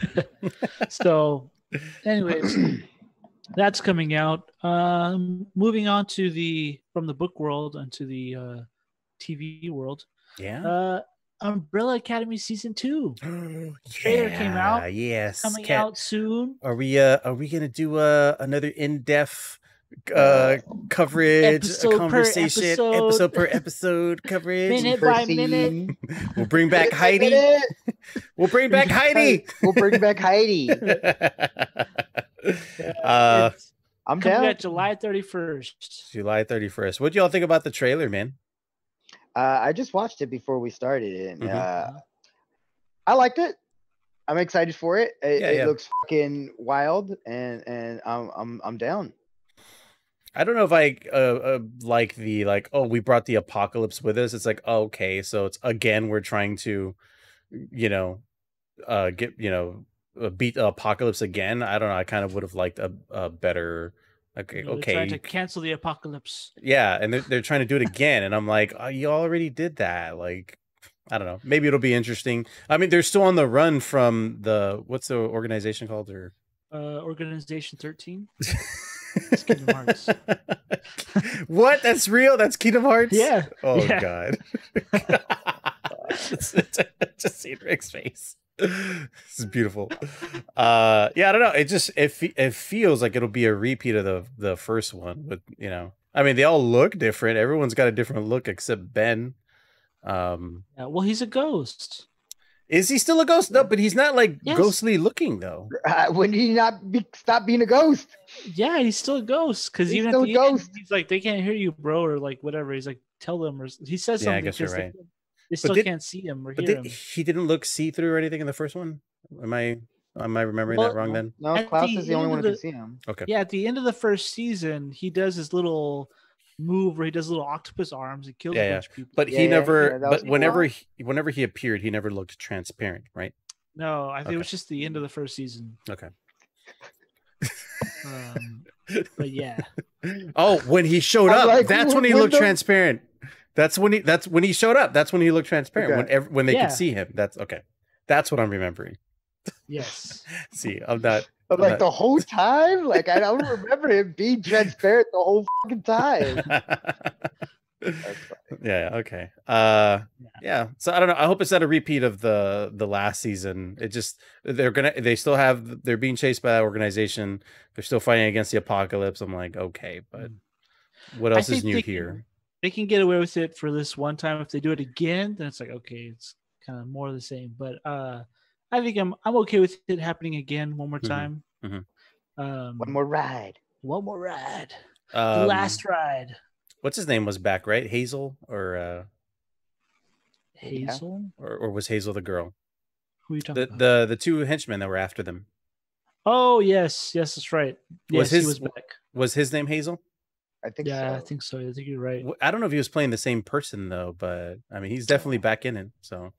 so anyways that's coming out um moving on to the from the book world onto the uh tv world Yeah. uh umbrella academy season two trailer came out. Yes. coming Cat- out soon Are we? Uh, are we gonna do uh, another in-depth uh coverage, Episode a per conversation, episode. per episode coverage? Minute Per by minute. We'll bring back Heidi. minute. We'll bring back Heidi. We'll bring back Heidi. uh, It's I'm coming down. out july 31st July 31st. What do y'all think about the trailer, man? Uh, I just watched it before we started, and Mhm. uh, I liked it. I'm excited for it. It, Yeah, it yeah. looks fucking wild, and and I'm I'm I'm down. I don't know if I uh, uh like the like oh we brought the apocalypse with us. It's like oh, okay, so it's again we're trying to, you know, uh get you know uh, beat the apocalypse again. I don't know. I kind of would have liked a, a better. Okay, You know, they're okay, Trying to cancel the apocalypse. yeah, and they're they're trying to do it again, and I'm like, oh, you already did that. Like, I don't know. Maybe it'll be interesting. I mean, they're still on the run from the what's the organization called or. Uh, Organization 13. It's Kingdom Hearts. what? That's real? That's Kingdom Hearts? Yeah. Oh Yeah. god. just, just see Rick's face. This is beautiful. Uh yeah, I don't know. It just it fe- it feels like it'll be a repeat of the the first one, but you know. I mean, they all look different. Everyone's got a different look except Ben. Um Yeah, well, he's a ghost. is he still a ghost? No, but he's not like Yes. ghostly looking though. Uh, when did he not be, stop being a ghost? Yeah, he's still a ghost because He's even still at a the end, ghost. he's like, they can't hear you, bro, or like whatever. He's like, tell them, or he says Yeah, I something. guess you're 'cause they- right. They, still did- can't see him or But hear did, him. he didn't look see through or anything in the first one. Am I am I remembering Well, that wrong then? No, At Klaus the is the only one of who can see him. Okay. Yeah, at the end of the first season, he does his little move where he does little octopus arms and kills Yeah, a yeah. bunch of people. But Yeah, he yeah, never. yeah, but whenever he, whenever he appeared, he never looked transparent, right? no, I think Okay. it was just the end of the first season. Okay. Um, but yeah, Oh, when he showed I'm up, like, that's when he looked the- transparent. That's when he. That's when he showed up. That's when he looked transparent. When ev- when they Yeah. could see him. That's okay. That's what I'm remembering. yes. See, I'm not. But I'm like not- the whole time, like I don't remember him being transparent the whole fucking time. Yeah. Okay. Uh. Yeah. Yeah. So I don't know. I hope it's not a repeat of the the last season. It just they're gonna they still have they're being chased by that organization. They're still fighting against the apocalypse. I'm like, okay, but what Mm. I else is new here? They can get away with it for this one time. If they do it again, then it's like okay, it's kind of more of the same. But uh, I think I'm I'm okay with it happening again one more Mhm, time. mhm. Um, One more ride. one more ride, the Um, last ride. what's his name was back, right? Hazel or uh Hazel, or, or was Hazel the girl? who are you talking The about? the the two henchmen that were after them. Oh yes, yes, that's right. Was his- he was back. Was his name Hazel? I think Yeah, I think so. I think you're right. I don't know if he was playing the same person though, but I mean he's definitely back in it. So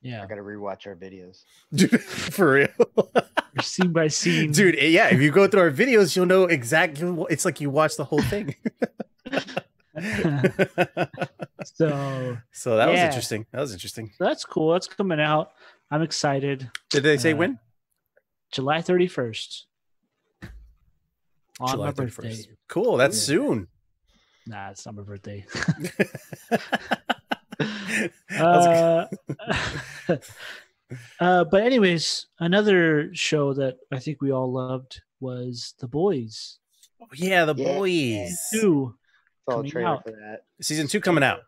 Yeah, I gotta rewatch our videos. dude, for real. You're scene by scene, Dude, eh, yeah, if you go through our videos, you'll know exactly what it's like you watch the whole thing. so so that was interesting. That was interesting. that's cool. That's coming out. I'm excited. Did they say Uh, when? July 31st. On July my 31st. birthday. Cool. That's Yeah. soon. Nah, it's not my birthday. I was like- uh, uh, but anyways, another show that I think we all loved was The Boys Oh, yeah, the Yeah. boys. Two. Saw a Coming trailer out. for that. Season two coming out.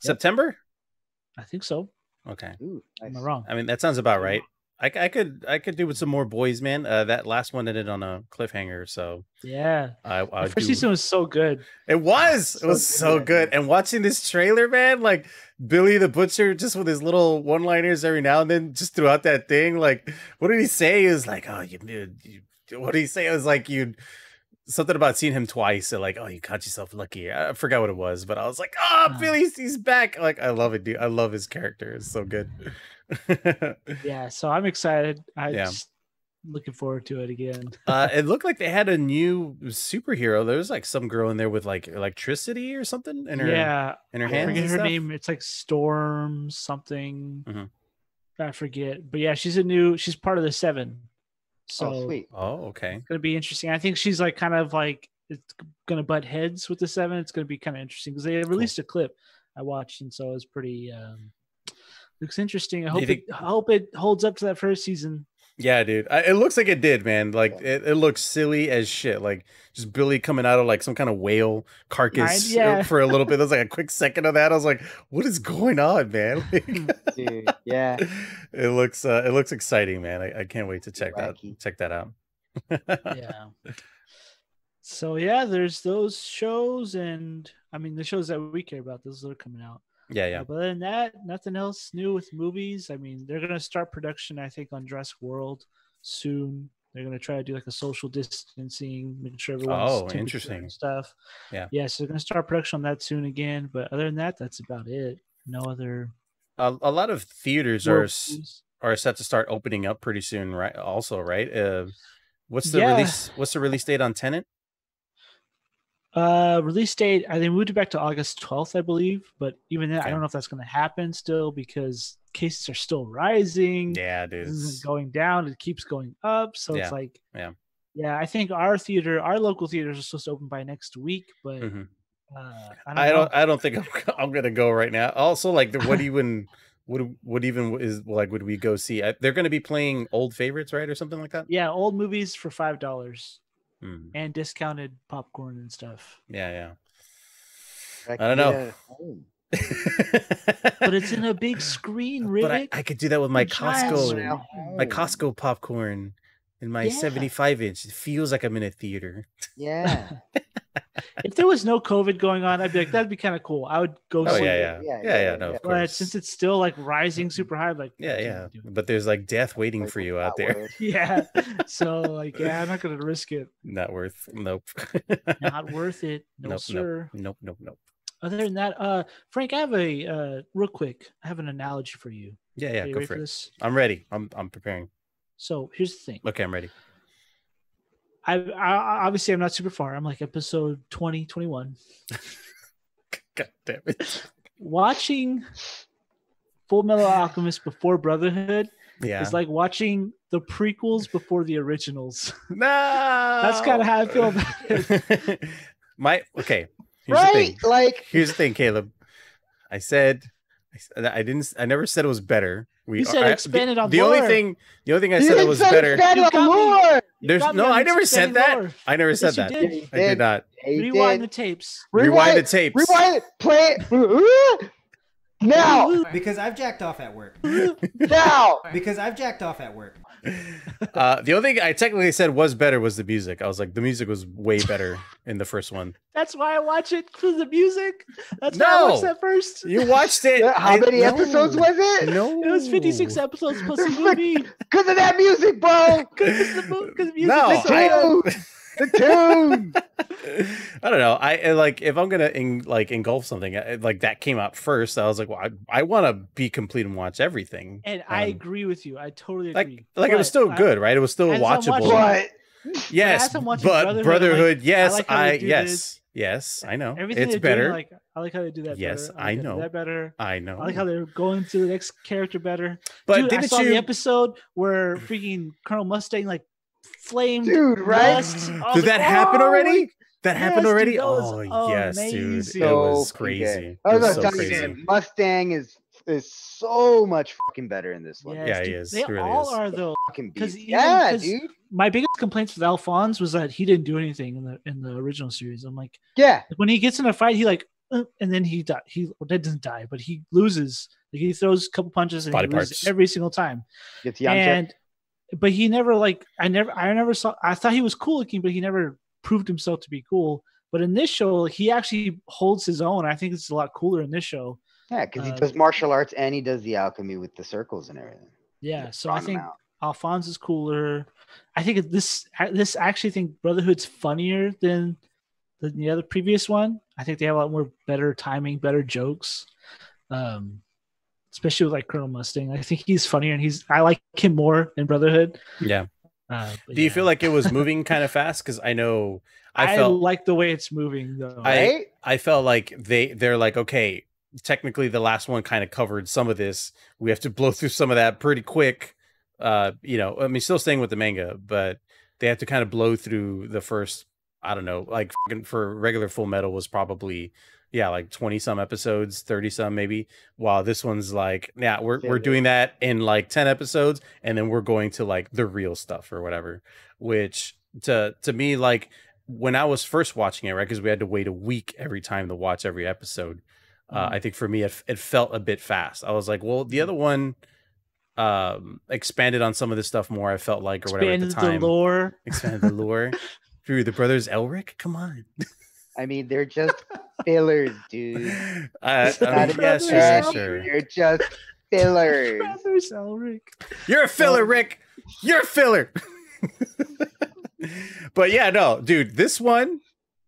September? I think so. Okay. Ooh, Am I wrong? I mean, that sounds about right. I, I could I could do with some more boys, man. Uh, that last one ended on a cliffhanger, so Yeah. I, I first do- season was so good. It was. It So was so good. good. And watching this trailer, man, like Billy the Butcher, just with his little one-liners every now and then, just throughout that thing. Like, what did he say? It was like, oh, you, you what did he say? It was like you something about seeing him twice. And like, oh, you caught yourself lucky. I forgot what it was, but I was like, oh, Ah. Billy's he's back. Like, I love it, dude. I love his character. It's so good. Yeah. So I'm excited. I Yeah. just looking forward to it again. uh, it looked like they had a new superhero. There was like some girl in there with like electricity or something in her yeah. in her I hands. forget her stuff. name. It's like Storm something. Mhm. I forget. But yeah, she's a new. She's part of the Seven. So oh, sweet. Oh, okay. it's gonna be interesting. I think she's like kind of like it's gonna butt heads with the Seven. It's gonna be kind of interesting because they released a clip I watched, and so it was pretty. um Looks interesting. I hope think- it. I hope it holds up to that first season. Yeah, dude. I, it looks like it did, man. Like it, it looks silly as shit. Like just Billy coming out of like some kind of whale carcass uh, yeah. for a little bit. There was like a quick second of that. I was like, "What is going on, man?" Like, Dude, yeah. it looks uh, it looks exciting, man. I, I can't wait to check that check that out. yeah. So yeah, there's those shows, and I mean the shows that we care about. Those are coming out. Yeah, yeah. but other than that, nothing else new with movies. I mean, they're gonna start production, I think, on Jurassic World soon. They're gonna try to do like a social distancing, making sure everyone's Oh, interesting. stuff. Yeah. yeah. So they're gonna start production on that soon again. But other than that, that's about it. No other. A, a lot of theaters are s- news. are set to start opening up pretty soon, right? Also, right? Uh, what's the Yeah. release? What's the release date on Tenet? Uh, release date. I they moved it back to August twelfth, I believe. But even then, I don't know if that's gonna happen still because cases are still rising. Yeah, dude. This it's- isn't going down; it keeps going up. So Yeah, it's like, yeah. yeah. I think our theater, our local theaters, are supposed to open by next week, but Mhm. uh, I don't. I don't. I don't think I'm, I'm gonna go right now. Also, like, what even? What what even is like? Would we go see? I, they're going to be playing old favorites, right, or something like that? Yeah, old movies for five dollars Hmm. and discounted popcorn and stuff. Yeah, yeah. I, I don't know. do that at home. But it's in a big screen, But I, I could do that with my Costco, my. Costco popcorn, and my Yeah. 75 inch. It feels like I'm in a theater. Yeah. if there was no COVID going on, I'd be like, that'd be kind of cool. I would go Oh see yeah, it. yeah, Yeah, yeah, yeah, yeah. No, of But course. since it's still like rising super high, like I yeah, can't yeah. But there's like death waiting Like, for you out there. word. yeah. So like, yeah, I'm not gonna risk it. Not worth. Nope. Not worth it. No nope, sir. nope. Nope. Nope. Nope. Other than that, uh, Frank, I have a uh, real quick. I have an analogy for you. Yeah, yeah. Go ready for it. this? I'm ready. I'm I'm preparing. So here's the thing. Okay, I'm ready. I, I obviously I'm not super far. I'm like episode 20, 21. God damn it. Watching Full Metal Alchemist before Brotherhood Yeah. is like watching the prequels before the originals. no. That's kind of how I feel about it. My okay. Here's the thing. right? Like Here's the thing, Caleb. I said I said- I didn't. I never said it was better. We You said I- the- expanded on the only thing. The only thing I you said that was say better. expand You on got me. lore. You There's got me no. I never said that. lore. I never said Yes, that. did. You I did did. not. Yeah, Rewind did. the tapes. Rewind the tapes. Rewind it. Play it. Now. Because I've jacked off at work. Now. Because I've jacked off at work. Uh, the only thing I technically said was better was the music. I was like, the music was way better in the first one. That's why I watch it for the music. That's why I watched No. that first. You watched it. How I- many no. episodes was it? No, It was 56 episodes plus a movie. Because of that music, bro. Because the, the music No, is so I- The tune. I don't know. I I, like if I'm gonna en- like engulf something I- like that came out first. I was like, well, I, I want to be complete and watch everything. And I Um, agree with you. I totally agree. like like it was But still I- good, right? It was still watchable. watching- But yes, as I'm watching but Brotherhood, Brotherhood, I'm like, I yes, like how I, yes, this. yes, I know. Everything it's better. Doing, like I like how they do that. Yes, better. I like how know. that better. I know. I like how they're going to the next character better. but Dude, I didn't saw you? the episode where freaking Colonel Mustang like flamed. dude, right? lust. I was Did like, that happen "Oh already? My that happened yes, dude, already? that oh yes, dude. It amazing. was crazy. okay. It I was was so crazy. man, Mustang is is so much fucking better in this one. Yes, Yeah, he dude. is. They He really all is. are though. Fucking 'Cause beast. even- Yeah, 'cause- dude. My biggest complaints with Alphonse was that he didn't do anything in the in the original series. I'm like, Yeah. when he gets in a fight, he like, uh, and then he die. He well, that doesn't die, but he loses. Like he throws a couple punches and Body he loses parts. every single time. Gets Yamcha. and but he never like I never I never saw. I thought he was cool looking, but he never proved himself to be cool. But in this show, he actually holds his own. I think it's a lot cooler in this show. yeah, because he uh, does martial arts and he does the alchemy with the circles and everything. Yeah, so I think out. Alphonse is cooler. I think this this actually think Brotherhood's funnier than than the other previous one. I think they have a lot more better timing, better jokes. Um especially with like Colonel Mustang. I think he's funnier and he's I like him more in Brotherhood. Yeah. Uh, but Do you feel like it was moving kind of fast? Because I know I I, felt like the way it's moving though. I- Right? I felt like they they're like okay, technically the last one kind of covered some of this. We have to blow through some of that pretty quick. Uh, you know, I mean, still staying with the manga, but they have to kind of blow through the first. I don't know, like for regular Full Metal was probably yeah, like twenty some episodes, thirty some maybe. While this one's like, yeah, we're we're doing that in like ten episodes, and then we're going to like the real stuff or whatever. Which to to me like when I was first watching it, right? Because we had to wait a week every time to watch every episode. Uh, Mhm. I think for me, it, it felt a bit fast. I was like, well, the other one um expanded on some of this stuff more. I felt like, or whatever at expanded the time. the lore. expanded the lore through the brothers Elric. Come on, I mean, they're just fillers, dude. Uh, I It's not mean, a yeah, bad sure, thing, sure. They're just fillers. Brothers Elric. You're a filler, Rick. You're a filler. but yeah, no, dude, this one,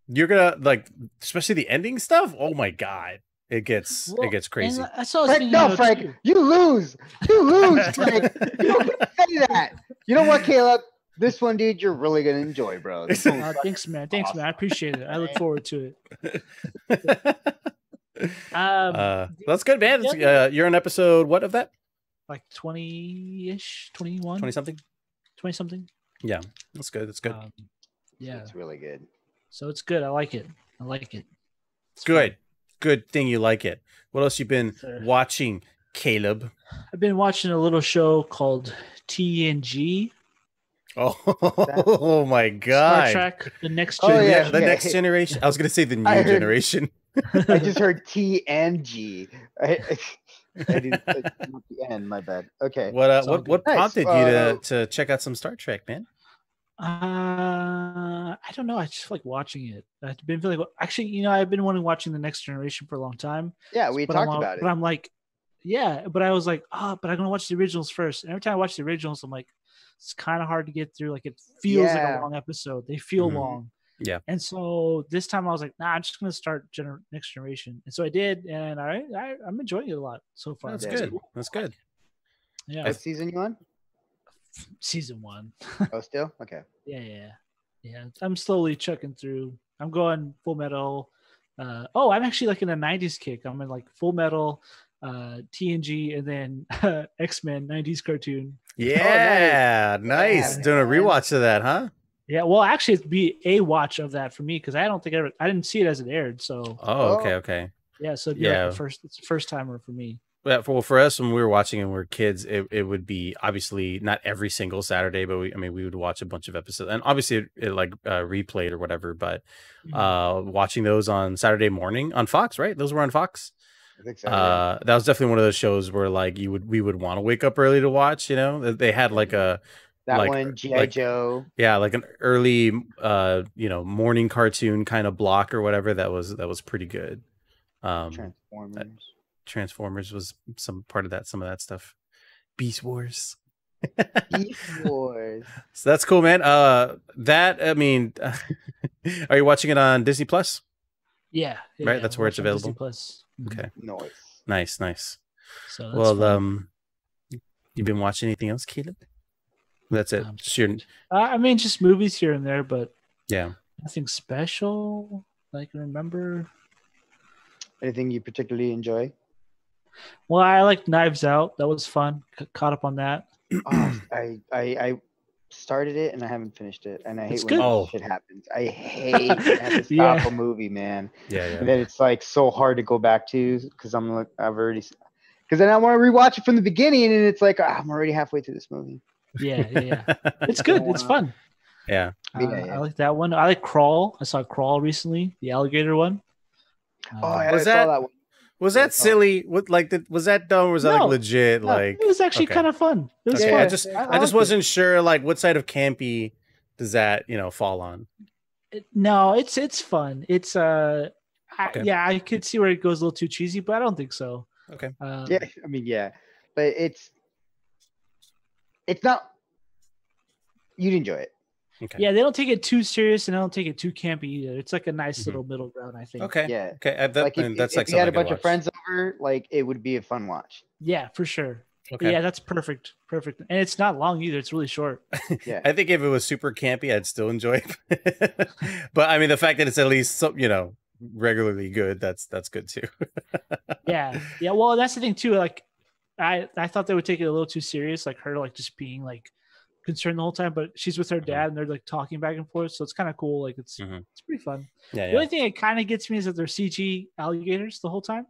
you're gonna like, especially the ending stuff. Oh my god, it gets Well, it gets crazy. And that's what I was Frank, no, Frank, too. you lose. You lose, Frank. you don't say that. You know what, Caleb? This one, dude, you're really gonna enjoy, bro. Uh, thanks, man. Thanks, man. I appreciate it. I look forward to it. Um, uh, that's good, man. Yeah. uh, you're on episode what of that? like 20 ish, 21, Twenty something. 20 something. Yeah, that's good. That's good. Um, yeah. It's really good. So it's good. I like it. I like it. It's good. fun. Good thing you like it. What else you been Sir. watching, Caleb? I've been watching a little show called TNG Oh, my Star god. Trek: The Next generation. Oh, Yeah, Generation. the yeah. next generation. I was gonna say the new I heard- generation. I just heard T and G. I, I didn't, uh, not the N. My bad. Okay. What uh, It's what what good. Nice. prompted you to Uh, to check out some Star Trek, man? Uh, I don't know. I just like watching it. I've been feeling actually, you know, I've been wanting watching the Next Generation for a long time. Yeah, we but I'm talked all- about it. But I'm like, yeah, but I was like, oh, but I'm gonna watch the originals first. And every time I watch the originals, I'm like, it's kind of hard to get through. Like it feels like a long episode. They feel Mhm. long. Yeah. And so this time I was like, nah, I'm just gonna start gener- Next Generation. And so I did, and I, I I'm enjoying it a lot so far. That's Yeah. good. That's good. Yeah, What season you on? season one. Oh, still? Okay. Yeah, yeah, yeah. I'm slowly checking through. I'm going Full Metal. Uh, oh, I'm actually like in a '90s kick. I'm in like Full Metal, uh, TNG, and then X Men '90s cartoon. Yeah, nice. Yeah, Doing a rewatch of that, huh? Yeah, well, actually, it'd be a watch of that for me because I don't think I ever, I didn't see it as it aired. So Oh, okay, Oh. okay. yeah, so it'd be Yeah. like the first, it's first timer for me. Yeah, for, well, for us when we were watching and we were kids, it, it would be obviously not every single Saturday, but we, I mean, we would watch a bunch of episodes, and obviously it, it like uh, replayed or whatever. But Mhm. uh, watching those on Saturday morning on Fox, right? Those were on Fox. I think so. yeah. Uh, that was definitely one of those shows where like you would we would want to wake up early to watch. You know, They- they had like a that like, one, G.I. like- Joe. yeah like an early uh you know morning cartoon kind of block or whatever that was that was pretty good. Um, Transformers. Transformers was some part of that, some of that stuff. Beast Wars. Beast Wars. So that's cool, man. Uh, that I mean, are you watching it on Disney Plus? Yeah, yeah, Right, yeah, that's where it's watch on Disney available? Plus. Okay, Noise. nice, nice. So that's well, fun. um, you've been watching anything else, Caleb? That's it. Um, Just your, Uh, I mean, just movies here and there, but yeah. nothing special. that I can remember. Anything you particularly enjoy? Well, I like Knives Out. That was fun. C- caught up on that. oh, I, I I started it and I haven't finished it, and I hate It's when good. Oh. shit happens. I hate to have to stop Yeah. a movie, man. Yeah, And yeah. then it's like so hard to go back to because I'm like I've already because then I want to rewatch it from the beginning, and it's like ah, I'm already halfway through this movie. Yeah, yeah, yeah. It's good. It's fun. yeah. Uh, Yeah, yeah. I like that one. I like Crawl. I saw Crawl recently, the alligator one. Oh, Uh, I Was saw that- that one. Was that silly? What like did, was that dumb or was that like legit? no, like it was actually okay. kind of fun. It was okay, fun. I just I I, just wasn't sure like what side of campy does that you know fall on? No, it's it's fun. It's uh, I, yeah, I could see where it goes a little too cheesy, but I don't think so. Okay. Um, Yeah, I mean yeah, but it's it's not. You'd enjoy it. Okay. yeah, they don't take it too serious and they don't take it too campy either. It's like a nice Mhm. little middle ground, I think. Okay. Yeah. Okay. uh, that- like if, and if- that's if like you had a bunch of friends over, like it would be a fun watch. Yeah, for sure. Okay. Yeah, that's perfect. Perfect. And it's not long either. It's really short. Yeah. I think if it was super campy, I'd still enjoy it. but I mean, the fact that it's at least some, you know, regularly good, that's that's good too. yeah yeah well that's the thing too like i i thought they would take it a little too serious like her like just being like concerned the whole time but she's with her Mhm. dad and they're like talking back and forth so it's kind of cool like it's Mhm. it's pretty fun yeah, the yeah. only thing that kind of gets me is that they're cg alligators the whole time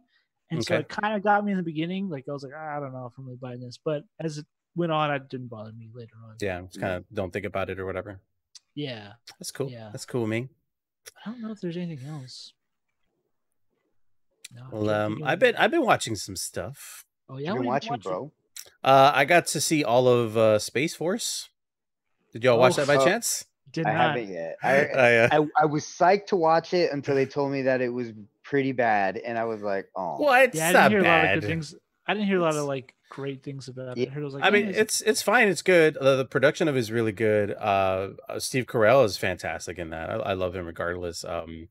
and so it kind of got me in the beginning like i was like "Ah, i don't know if i'm really buying this but as it went on it didn't bother me later on Yeah, just kind of don't think about it or whatever. yeah That's cool. Yeah. That's cool, me. i don't know if there's anything else No, Well, um, I've been I've been watching some stuff. oh yeah You've been have you watching, bro. Uh, I got to see all of uh, Space Force. Did y'all watch Oh, that by uh, chance? did I not. haven't yet. I, I, uh, I I was psyched to watch it until they told me that it was pretty bad, and I was like, oh. well, it's Yeah, I not didn't hear a lot of good things. I didn't hear a lot of like great things about Yeah. it. I heard it was like, I mean, eh, it's it's fine. It's good. The, the production of it is really good. Uh, uh, Steve Carell is fantastic in that. I, I love him regardless. Um,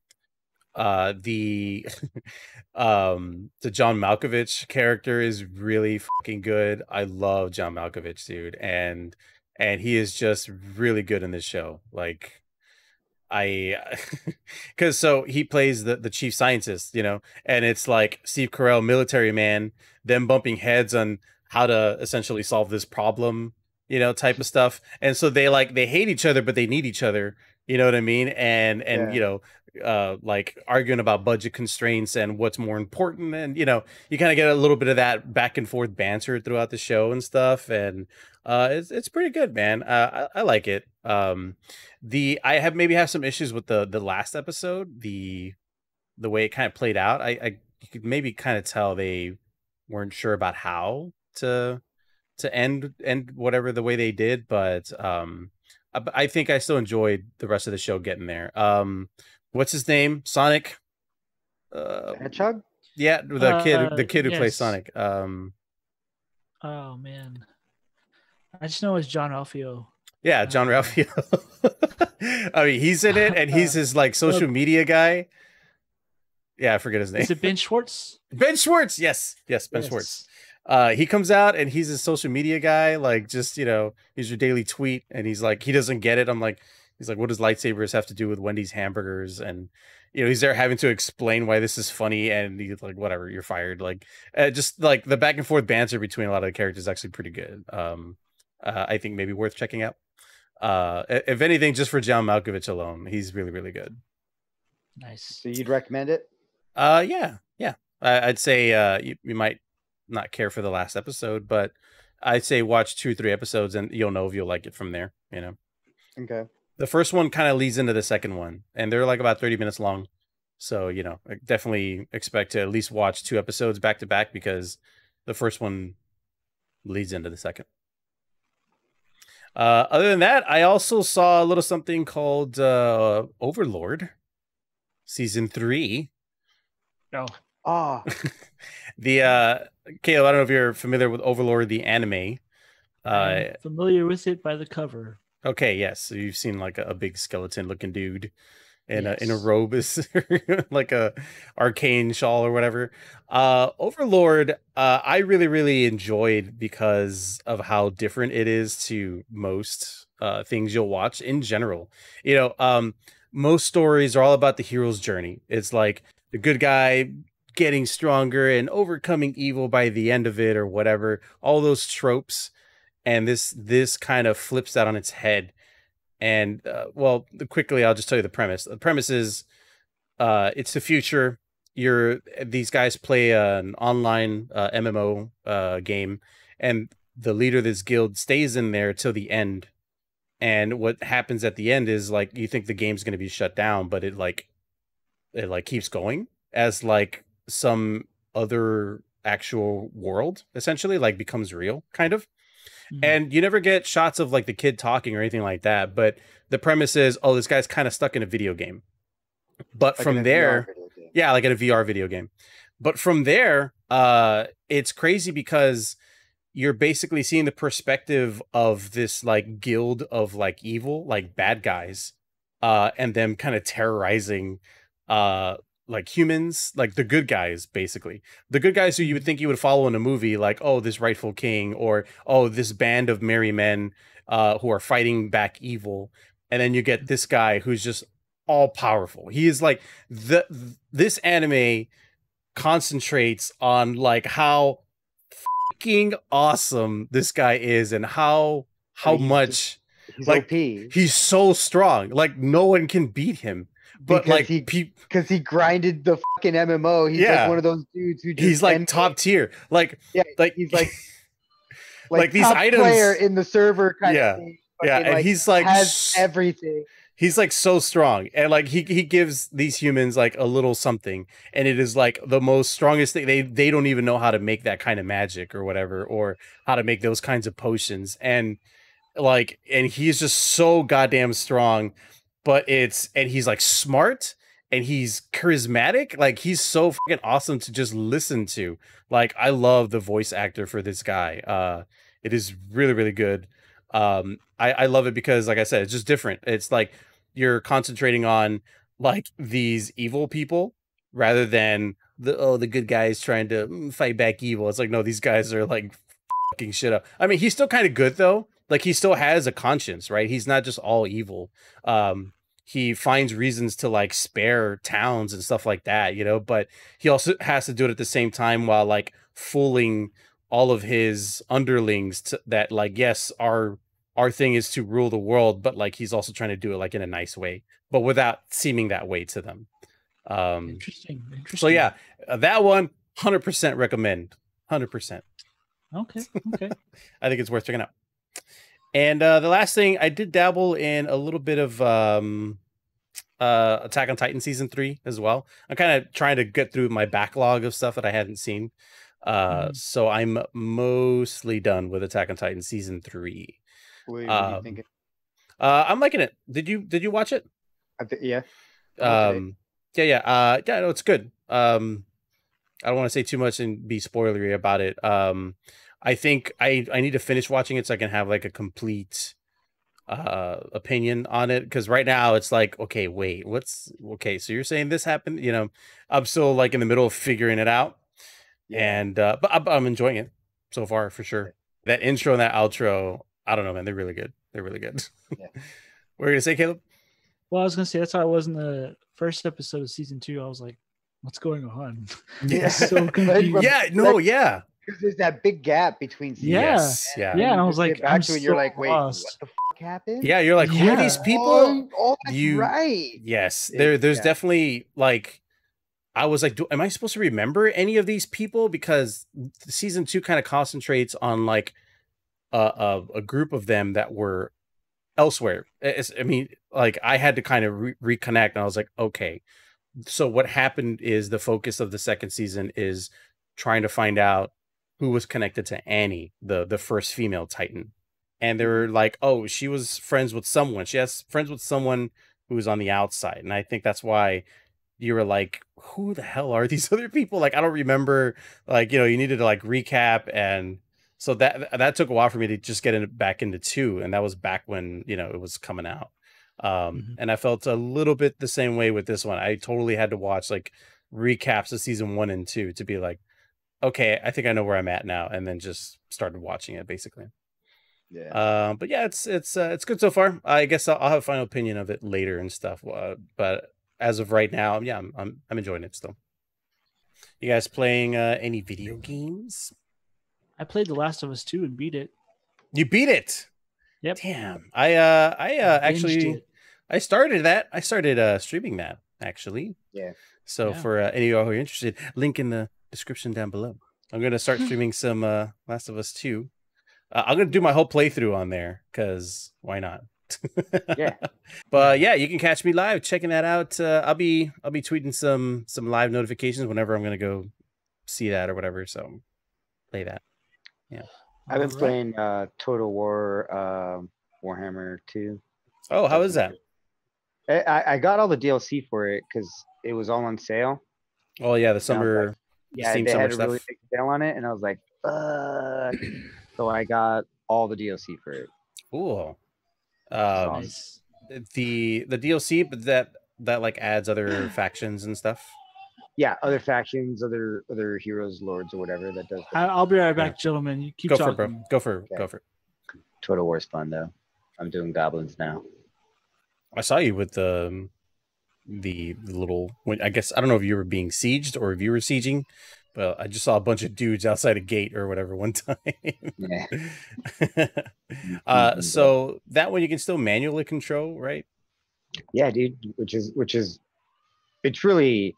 uh, the um the John Malkovich character is really fucking good. I love John Malkovich, dude, and and he is just really good in this show. Like. I, because so he plays the the chief scientist, you know, and it's like Steve Carell, military man, them bumping heads on how to essentially solve this problem, you know, type of stuff. And so they like they hate each other, but they need each other. You know what I mean? And and Yeah. you know, uh, like arguing about budget constraints and what's more important. And you know, you kind of get a little bit of that back and forth banter throughout the show and stuff. And uh, it's it's pretty good, man. Uh, I, I like it. Um, the I have maybe have some issues with the the last episode. The the way it kind of played out. I, I you could maybe kind of tell they weren't sure about how to to end end whatever the way they did, but um, I, I think I still enjoyed the rest of the show getting there. Um, what's his name? Sonic. Uh, Hedgehog? yeah, the kid, Uh, the kid who plays. Sonic. Um, oh man, I just know it's Jean-Ralphio. yeah, John Uh, Ralphio. I mean, he's in it, and he's his like social media guy. Yeah, I forget his name. Is it Ben Schwartz? Ben Schwartz. Yes, yes, Ben Yes. Schwartz. Uh, he comes out and he's a social media guy, like just you know, he's your daily tweet, and he's like, he doesn't get it. I'm like, he's like, what does lightsabers have to do with Wendy's hamburgers? And you know, he's there having to explain why this is funny, and he's like, whatever, you're fired. Like, uh, just like the back and forth banter between a lot of the characters is actually pretty good. Um, uh, I think maybe worth checking out. Uh, if anything, just for John Malkovich alone, he's really, really good. Nice. So you'd recommend it? Uh, yeah, yeah. I, I'd say uh, you, you might not care for the last episode, but I'd say watch two, three episodes, and you'll know if you'll like it from there. You know, Okay. The first one kind of leads into the second one, and they're like about thirty minutes long. So you know, I definitely expect to at least watch two episodes back to back because the first one leads into the second. Uh, other than that, I also saw a little something called uh, Overlord, season three. Oh, Oh, the uh Caleb, I don't know if you're familiar with Overlord the anime. Uh I'm familiar with it by the cover. Okay, yes. So you've seen like a, a big skeleton looking dude in a in a robe is like a arcane shawl or whatever. Uh Overlord uh I really really enjoyed because of how different it is to most uh things you'll watch in general. You know, um most stories are all about the hero's journey. It's like the good guy getting stronger and overcoming evil by the end of it or whatever all those tropes and this this kind of flips that on its head. And uh, well quickly i'll just tell you the premise. The premise is uh it's the future. You're these guys play an online uh, mmo uh game and the leader of this guild stays in there till the end. And what happens at the end is like you think the game's going to be shut down but it like it like keeps going as like some other actual world essentially like becomes real kind of Mhm. and you never get shots of like the kid talking or anything like that but the premise is oh this guy's kind of stuck in a video game. But like from there yeah like in a vr video game. But from there uh it's crazy because you're basically seeing the perspective of this like guild of like evil like bad guys uh and them kind of terrorizing uh like humans like the good guys basically. The good guys who you would think you would follow in a movie like oh this rightful king or oh this band of merry men uh who are fighting back evil and then you get this guy who's just all powerful he is like the this anime concentrates on like how fucking awesome this guy is and how how much He's like, OP he's so strong. Like no one can beat him but Because like he- because he grinded the fucking MMO. He's Yeah. like one of those dudes who just he's like top tier like Yeah, like he's like like these top items- player in the server kind Yeah. of thing. yeah and he's like has everything. he's like so strong and like he he gives these humans like a little something and it is like the most strongest thing they they don't even know how to make that kind of magic or whatever or how to make those kinds of potions and like and he's just so goddamn strong but it's and he's like smart and he's charismatic like he's so fucking awesome to just listen to. Like i love the voice actor for this guy uh it is really really good. Um i i love it because like i said it's just different. It's like you're concentrating on like these evil people rather than the oh the good guys trying to mm, fight back evil. It's like no these guys are like fucking shit up. I mean he's still kind of good though like he still has a conscience right he's not just all evil um he finds reasons to like spare towns and stuff like that you know but he also has to do it at the same time while like fooling all of his underlings to, that like yes our our thing is to rule the world but like he's also trying to do it like in a nice way but without seeming that way to them um Interesting. Interesting. so yeah uh, that one 100% recommend 100% Okay. Okay. I think it's worth checking out. And uh, the last thing, I did dabble in a little bit of um, uh, Attack on Titan season three as well. I'm kind of trying to get through my backlog of stuff that I hadn't seen. Uh, Mhm. So I'm mostly done with Attack on Titan season three. What, what do you Um? Uh, I'm liking it. Did you did you watch it? I thi- yeah. Okay. Um, yeah, yeah, uh, yeah. No, it's good. Um, I don't want to say too much and be spoilery about it. Um, I think I I need to finish watching it so I can have like a complete uh opinion on it because right now it's like okay wait what's okay so you're saying this happened you know i'm still like in the middle of figuring it out Yeah. and uh but I'm, I'm enjoying it so far for sure that intro and that outro i don't know man they're really good they're really good Yeah. what are you gonna say caleb Well, I was gonna say that's how I was in the first episode of season two. I was like, "What's going on?" Yeah. so Like, confused. yeah no yeah Because there's that big gap between. seasons. Yeah. yes yeah Yeah, and I was like, get back I'm to it, you're like, wait, lost. what the fuck happened? yeah you're like who are these people Oh, oh, that's You- right. Yes, there there's yeah. definitely like I was like, do, am I supposed to remember any of these people? Because season two kind of concentrates on like a, a a group of them that were elsewhere. It's, I mean, like I had to kind of re- reconnect, and I was like, okay. So what happened is the focus of the second season is trying to find out who was connected to Annie, the the first female Titan, and they were like, oh, she was friends with someone. She has friends with someone who was on the outside, and I think that's why you were like, who the hell are these other people? Like, I don't remember. Like, you know, you needed to like recap, and so that that took a while for me to just get in, back into two, and that was back when you know it was coming out. Um, Mhm. and I felt a little bit the same way with this one. I totally had to watch like recaps of season one and two to be like, okay, I think I know where I'm at now, and then just started watching it basically. Yeah. Um, but yeah, it's it's uh, it's good so far. I guess I'll, I'll have a final opinion of it later and stuff. Uh, but as of right now, yeah, I'm I'm, I'm enjoying it still. You guys playing uh, any video games? I played The Last of Us 2 and beat it. You beat it. Yep. Damn. I uh I uh Binged actually it. I started that. I started uh streaming that actually. Yeah. So Yeah. for uh, any of y'all who are interested, link in the description down below. I'm gonna start streaming some uh Last of Us 2. Uh, I'm gonna do my whole playthrough on there because why not? Yeah. But yeah, you can catch me live checking that out. Uh, I'll be I'll be tweeting some some live notifications whenever I'm gonna go see that or whatever. So play that. Yeah. I've been Alright. playing uh, Total War um, Warhammer 2. Oh, how is that? I, I- I got all the DLC for it because it was all on sale. Oh yeah, the summer Yeah, Steam they summer had a really big sale on it, and I was like, Fuck. so I got all the DLC for it. Cool. Um, Nice. the the DLC, but that that like adds other factions and stuff. Yeah, other factions, other other heroes, lords, or whatever that does. I, I'll be right back, gentlemen. You keep Go for talking. it, bro. Go for it. Go Okay. for it. Total War's fun though. I'm doing goblins now. I saw you with the um, the little. when- I guess I don't know if you were being sieged or if you were sieging, but I just saw a bunch of dudes outside a gate or whatever one time. Yeah. uh, Mhm. so that one you can still manually control, right? Yeah, dude. Which is which is it's really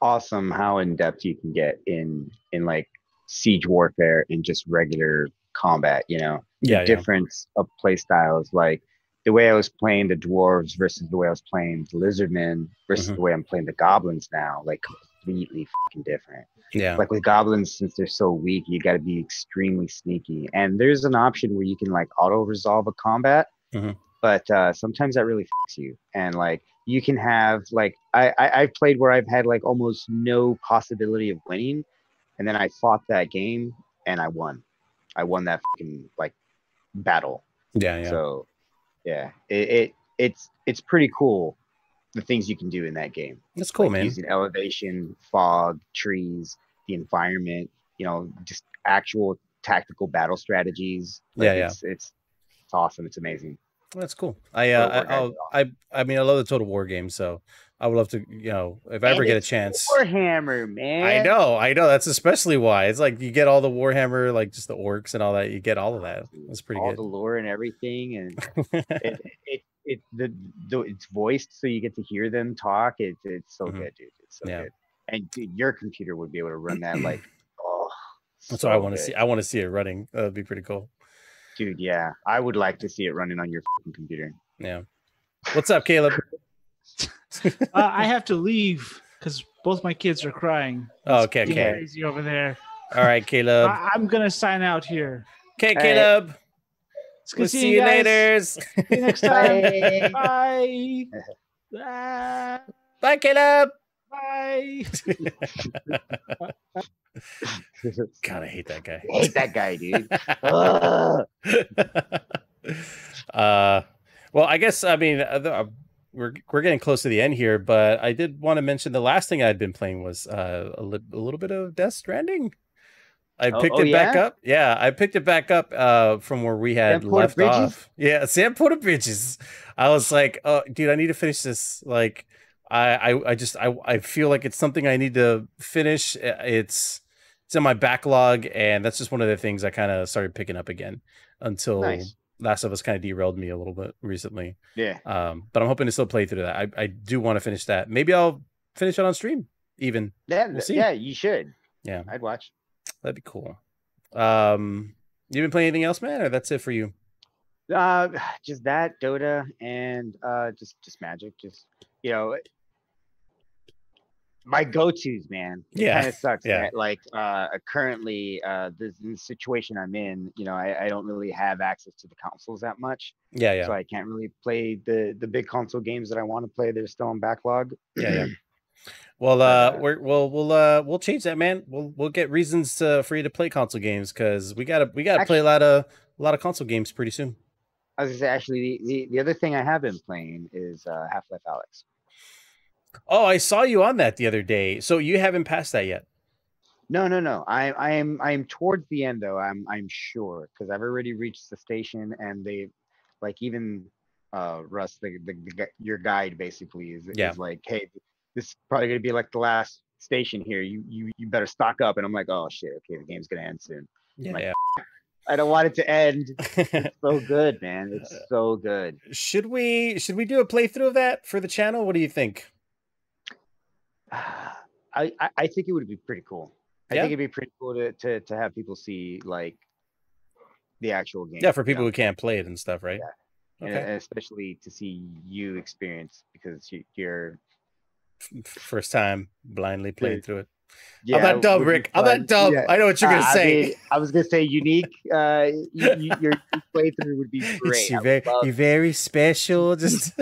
awesome how in depth you can get in in like siege warfare and just regular combat. You know, the Yeah, yeah. difference of play styles. Like the way I was playing the dwarves versus the way I was playing the lizardmen versus Mhm. the way I'm playing the goblins now. Like completely fucking different. Yeah. Like with goblins, since they're so weak, you got to be extremely sneaky. And there's an option where you can like auto resolve a combat, Mhm. but uh, sometimes that really fucks you. And like you can have like I, I I've played where I've had like almost no possibility of winning, and then I fought that game and I won. I won that fucking like battle. Yeah. Yeah. So yeah, it, it it's it's pretty cool the things you can do in that game. That's cool, like man. Using elevation, fog, trees, the environment, you know, just actual tactical battle strategies. Like, Yeah, yeah. It's, it's it's awesome. It's amazing. That's cool. I uh, I, I I mean I love the Total War game, so I would love to you know if I ever get a chance. Warhammer, man. I know, I know. That's especially why it's like you get all the Warhammer, like just the orcs and all that. You get all of that. That's pretty All good. the lore and everything, and it, it it the, the it's voiced, so you get to hear them talk. It's it's so Mhm. good, dude. It's so Yeah. good. And dude, your computer would be able to run that like, oh, That's what I want to see. I want to see it running. That would be pretty cool. dude. Yeah, I would like to see it running on your computer. Yeah. What's up, Caleb? Uh, I have to leave because both my kids are crying. Oh, It's okay, getting okay. Crazy over there. All right, Caleb. I, I'm gonna sign out here. Okay, Hey. Caleb. It's good We'll seeing see you guys. later. See you next time. Bye. Bye. Bye. Bye, Caleb. Bye. God, I hate that guy. hate that guy, dude. Uh, well, I guess I mean uh, uh, we're we're getting close to the end here, but I did want to mention the last thing I'd been playing was uh, a, li- a little bit of Death Stranding. I Oh- picked oh, it back yeah? up. Yeah, I picked it back up uh, from where we had Sam left Bridges? off. Yeah, Sam Porter Bridges. I was like, oh, dude, I need to finish this. Like, I, I, I just, I, I feel like it's something I need to finish. It's, it's in my backlog, and that's just one of the things I kind of started picking up again until Nice. Last of Us kind of derailed me a little bit recently. Yeah. Um, but I'm hoping to still play through that. I, I do want to finish that. Maybe I'll finish it on stream. Even Yeah, We'll yeah, you should. Yeah. I'd watch. that'd be cool. Um, you been playing anything else, man, or that's it for you? Uh, just that Dota and uh, just just Magic. Just you know, my go-to's, man. It Yeah, kind of sucks. yeah. that, like uh, currently, uh, this, situation I'm in, you know, I, I don't really have access to the consoles that much, Yeah, yeah, so I can't really play the the big console games that I want to play. They're still in backlog. yeah, yeah. Well, uh, uh, we're, we'll we'll uh we'll change that, man. We'll we'll get reasons to, for you to play console games because we gotta we gotta play a lot of a lot of console games pretty soon. I was gonna say, actually, the, the, the other thing I have been playing is uh, Half Life Alyx. Oh, I saw you on that the other day. So you haven't passed that yet. No, no, no. I I am I am towards the end though. I'm I'm sure because I've already reached the station and they, like even uh Russ, the, the, the your guide basically is Yeah. is like, hey, this is probably gonna be like the last station here. You you you better stock up. And I'm like, oh shit, okay, the game's gonna end soon. Yeah, Like, yeah. I don't want it to end. It's so good, man. It's so good. should we should we do a playthrough of that for the channel? What do you think? I, I I think it would be pretty cool. I Yeah? think it'd be pretty cool to to to have people see like the actual game. Yeah, for people who can't play it and stuff, right? Yeah. Okay. and especially to see you experience because you, you're First time blindly playing through it. Yeah, I'm not dumb, Rick. I'm not dumb. Yeah. I know what you're gonna I say. mean, I was gonna say unique. Uh, you, you, your playthrough would be It's- great. you're very, you're very special. Just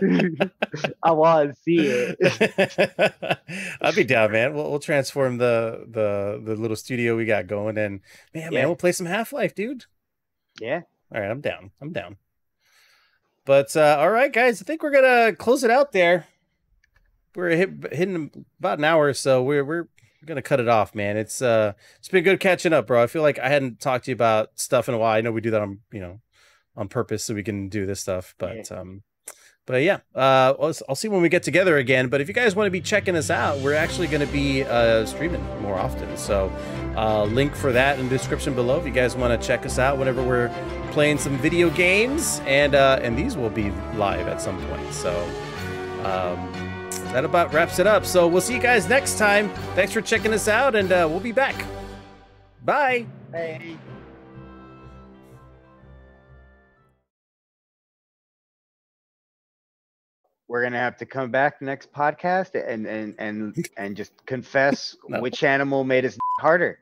I want to see it. I'll be down, man. We'll we'll transform the the the little studio we got going, and man, man, we'll play some Half Life, dude. Yeah, All right, I'm down. I'm down. But uh, all right, guys, I think we're gonna close it out there. We're hit, hitting about an hour, or so we're we're gonna cut it off, man. It's uh, it's been good catching up, bro. I feel like I hadn't talked to you about stuff in a while. I know we do that on you know on purpose so we can do this stuff, but um, but yeah, uh, I'll, I'll see when we get together again. But if you guys want to be checking us out, we're actually going to be uh, streaming more often. So, uh, link for that in the description below if you guys want to check us out whenever we're playing some video games, and uh, and these will be live at some point. So, um, that about wraps it up. So we'll see you guys next time. Thanks for checking us out, and uh, we'll be back. Bye. hey. we're gonna have to come back next podcast and and and and just confess No. which animal made us harder.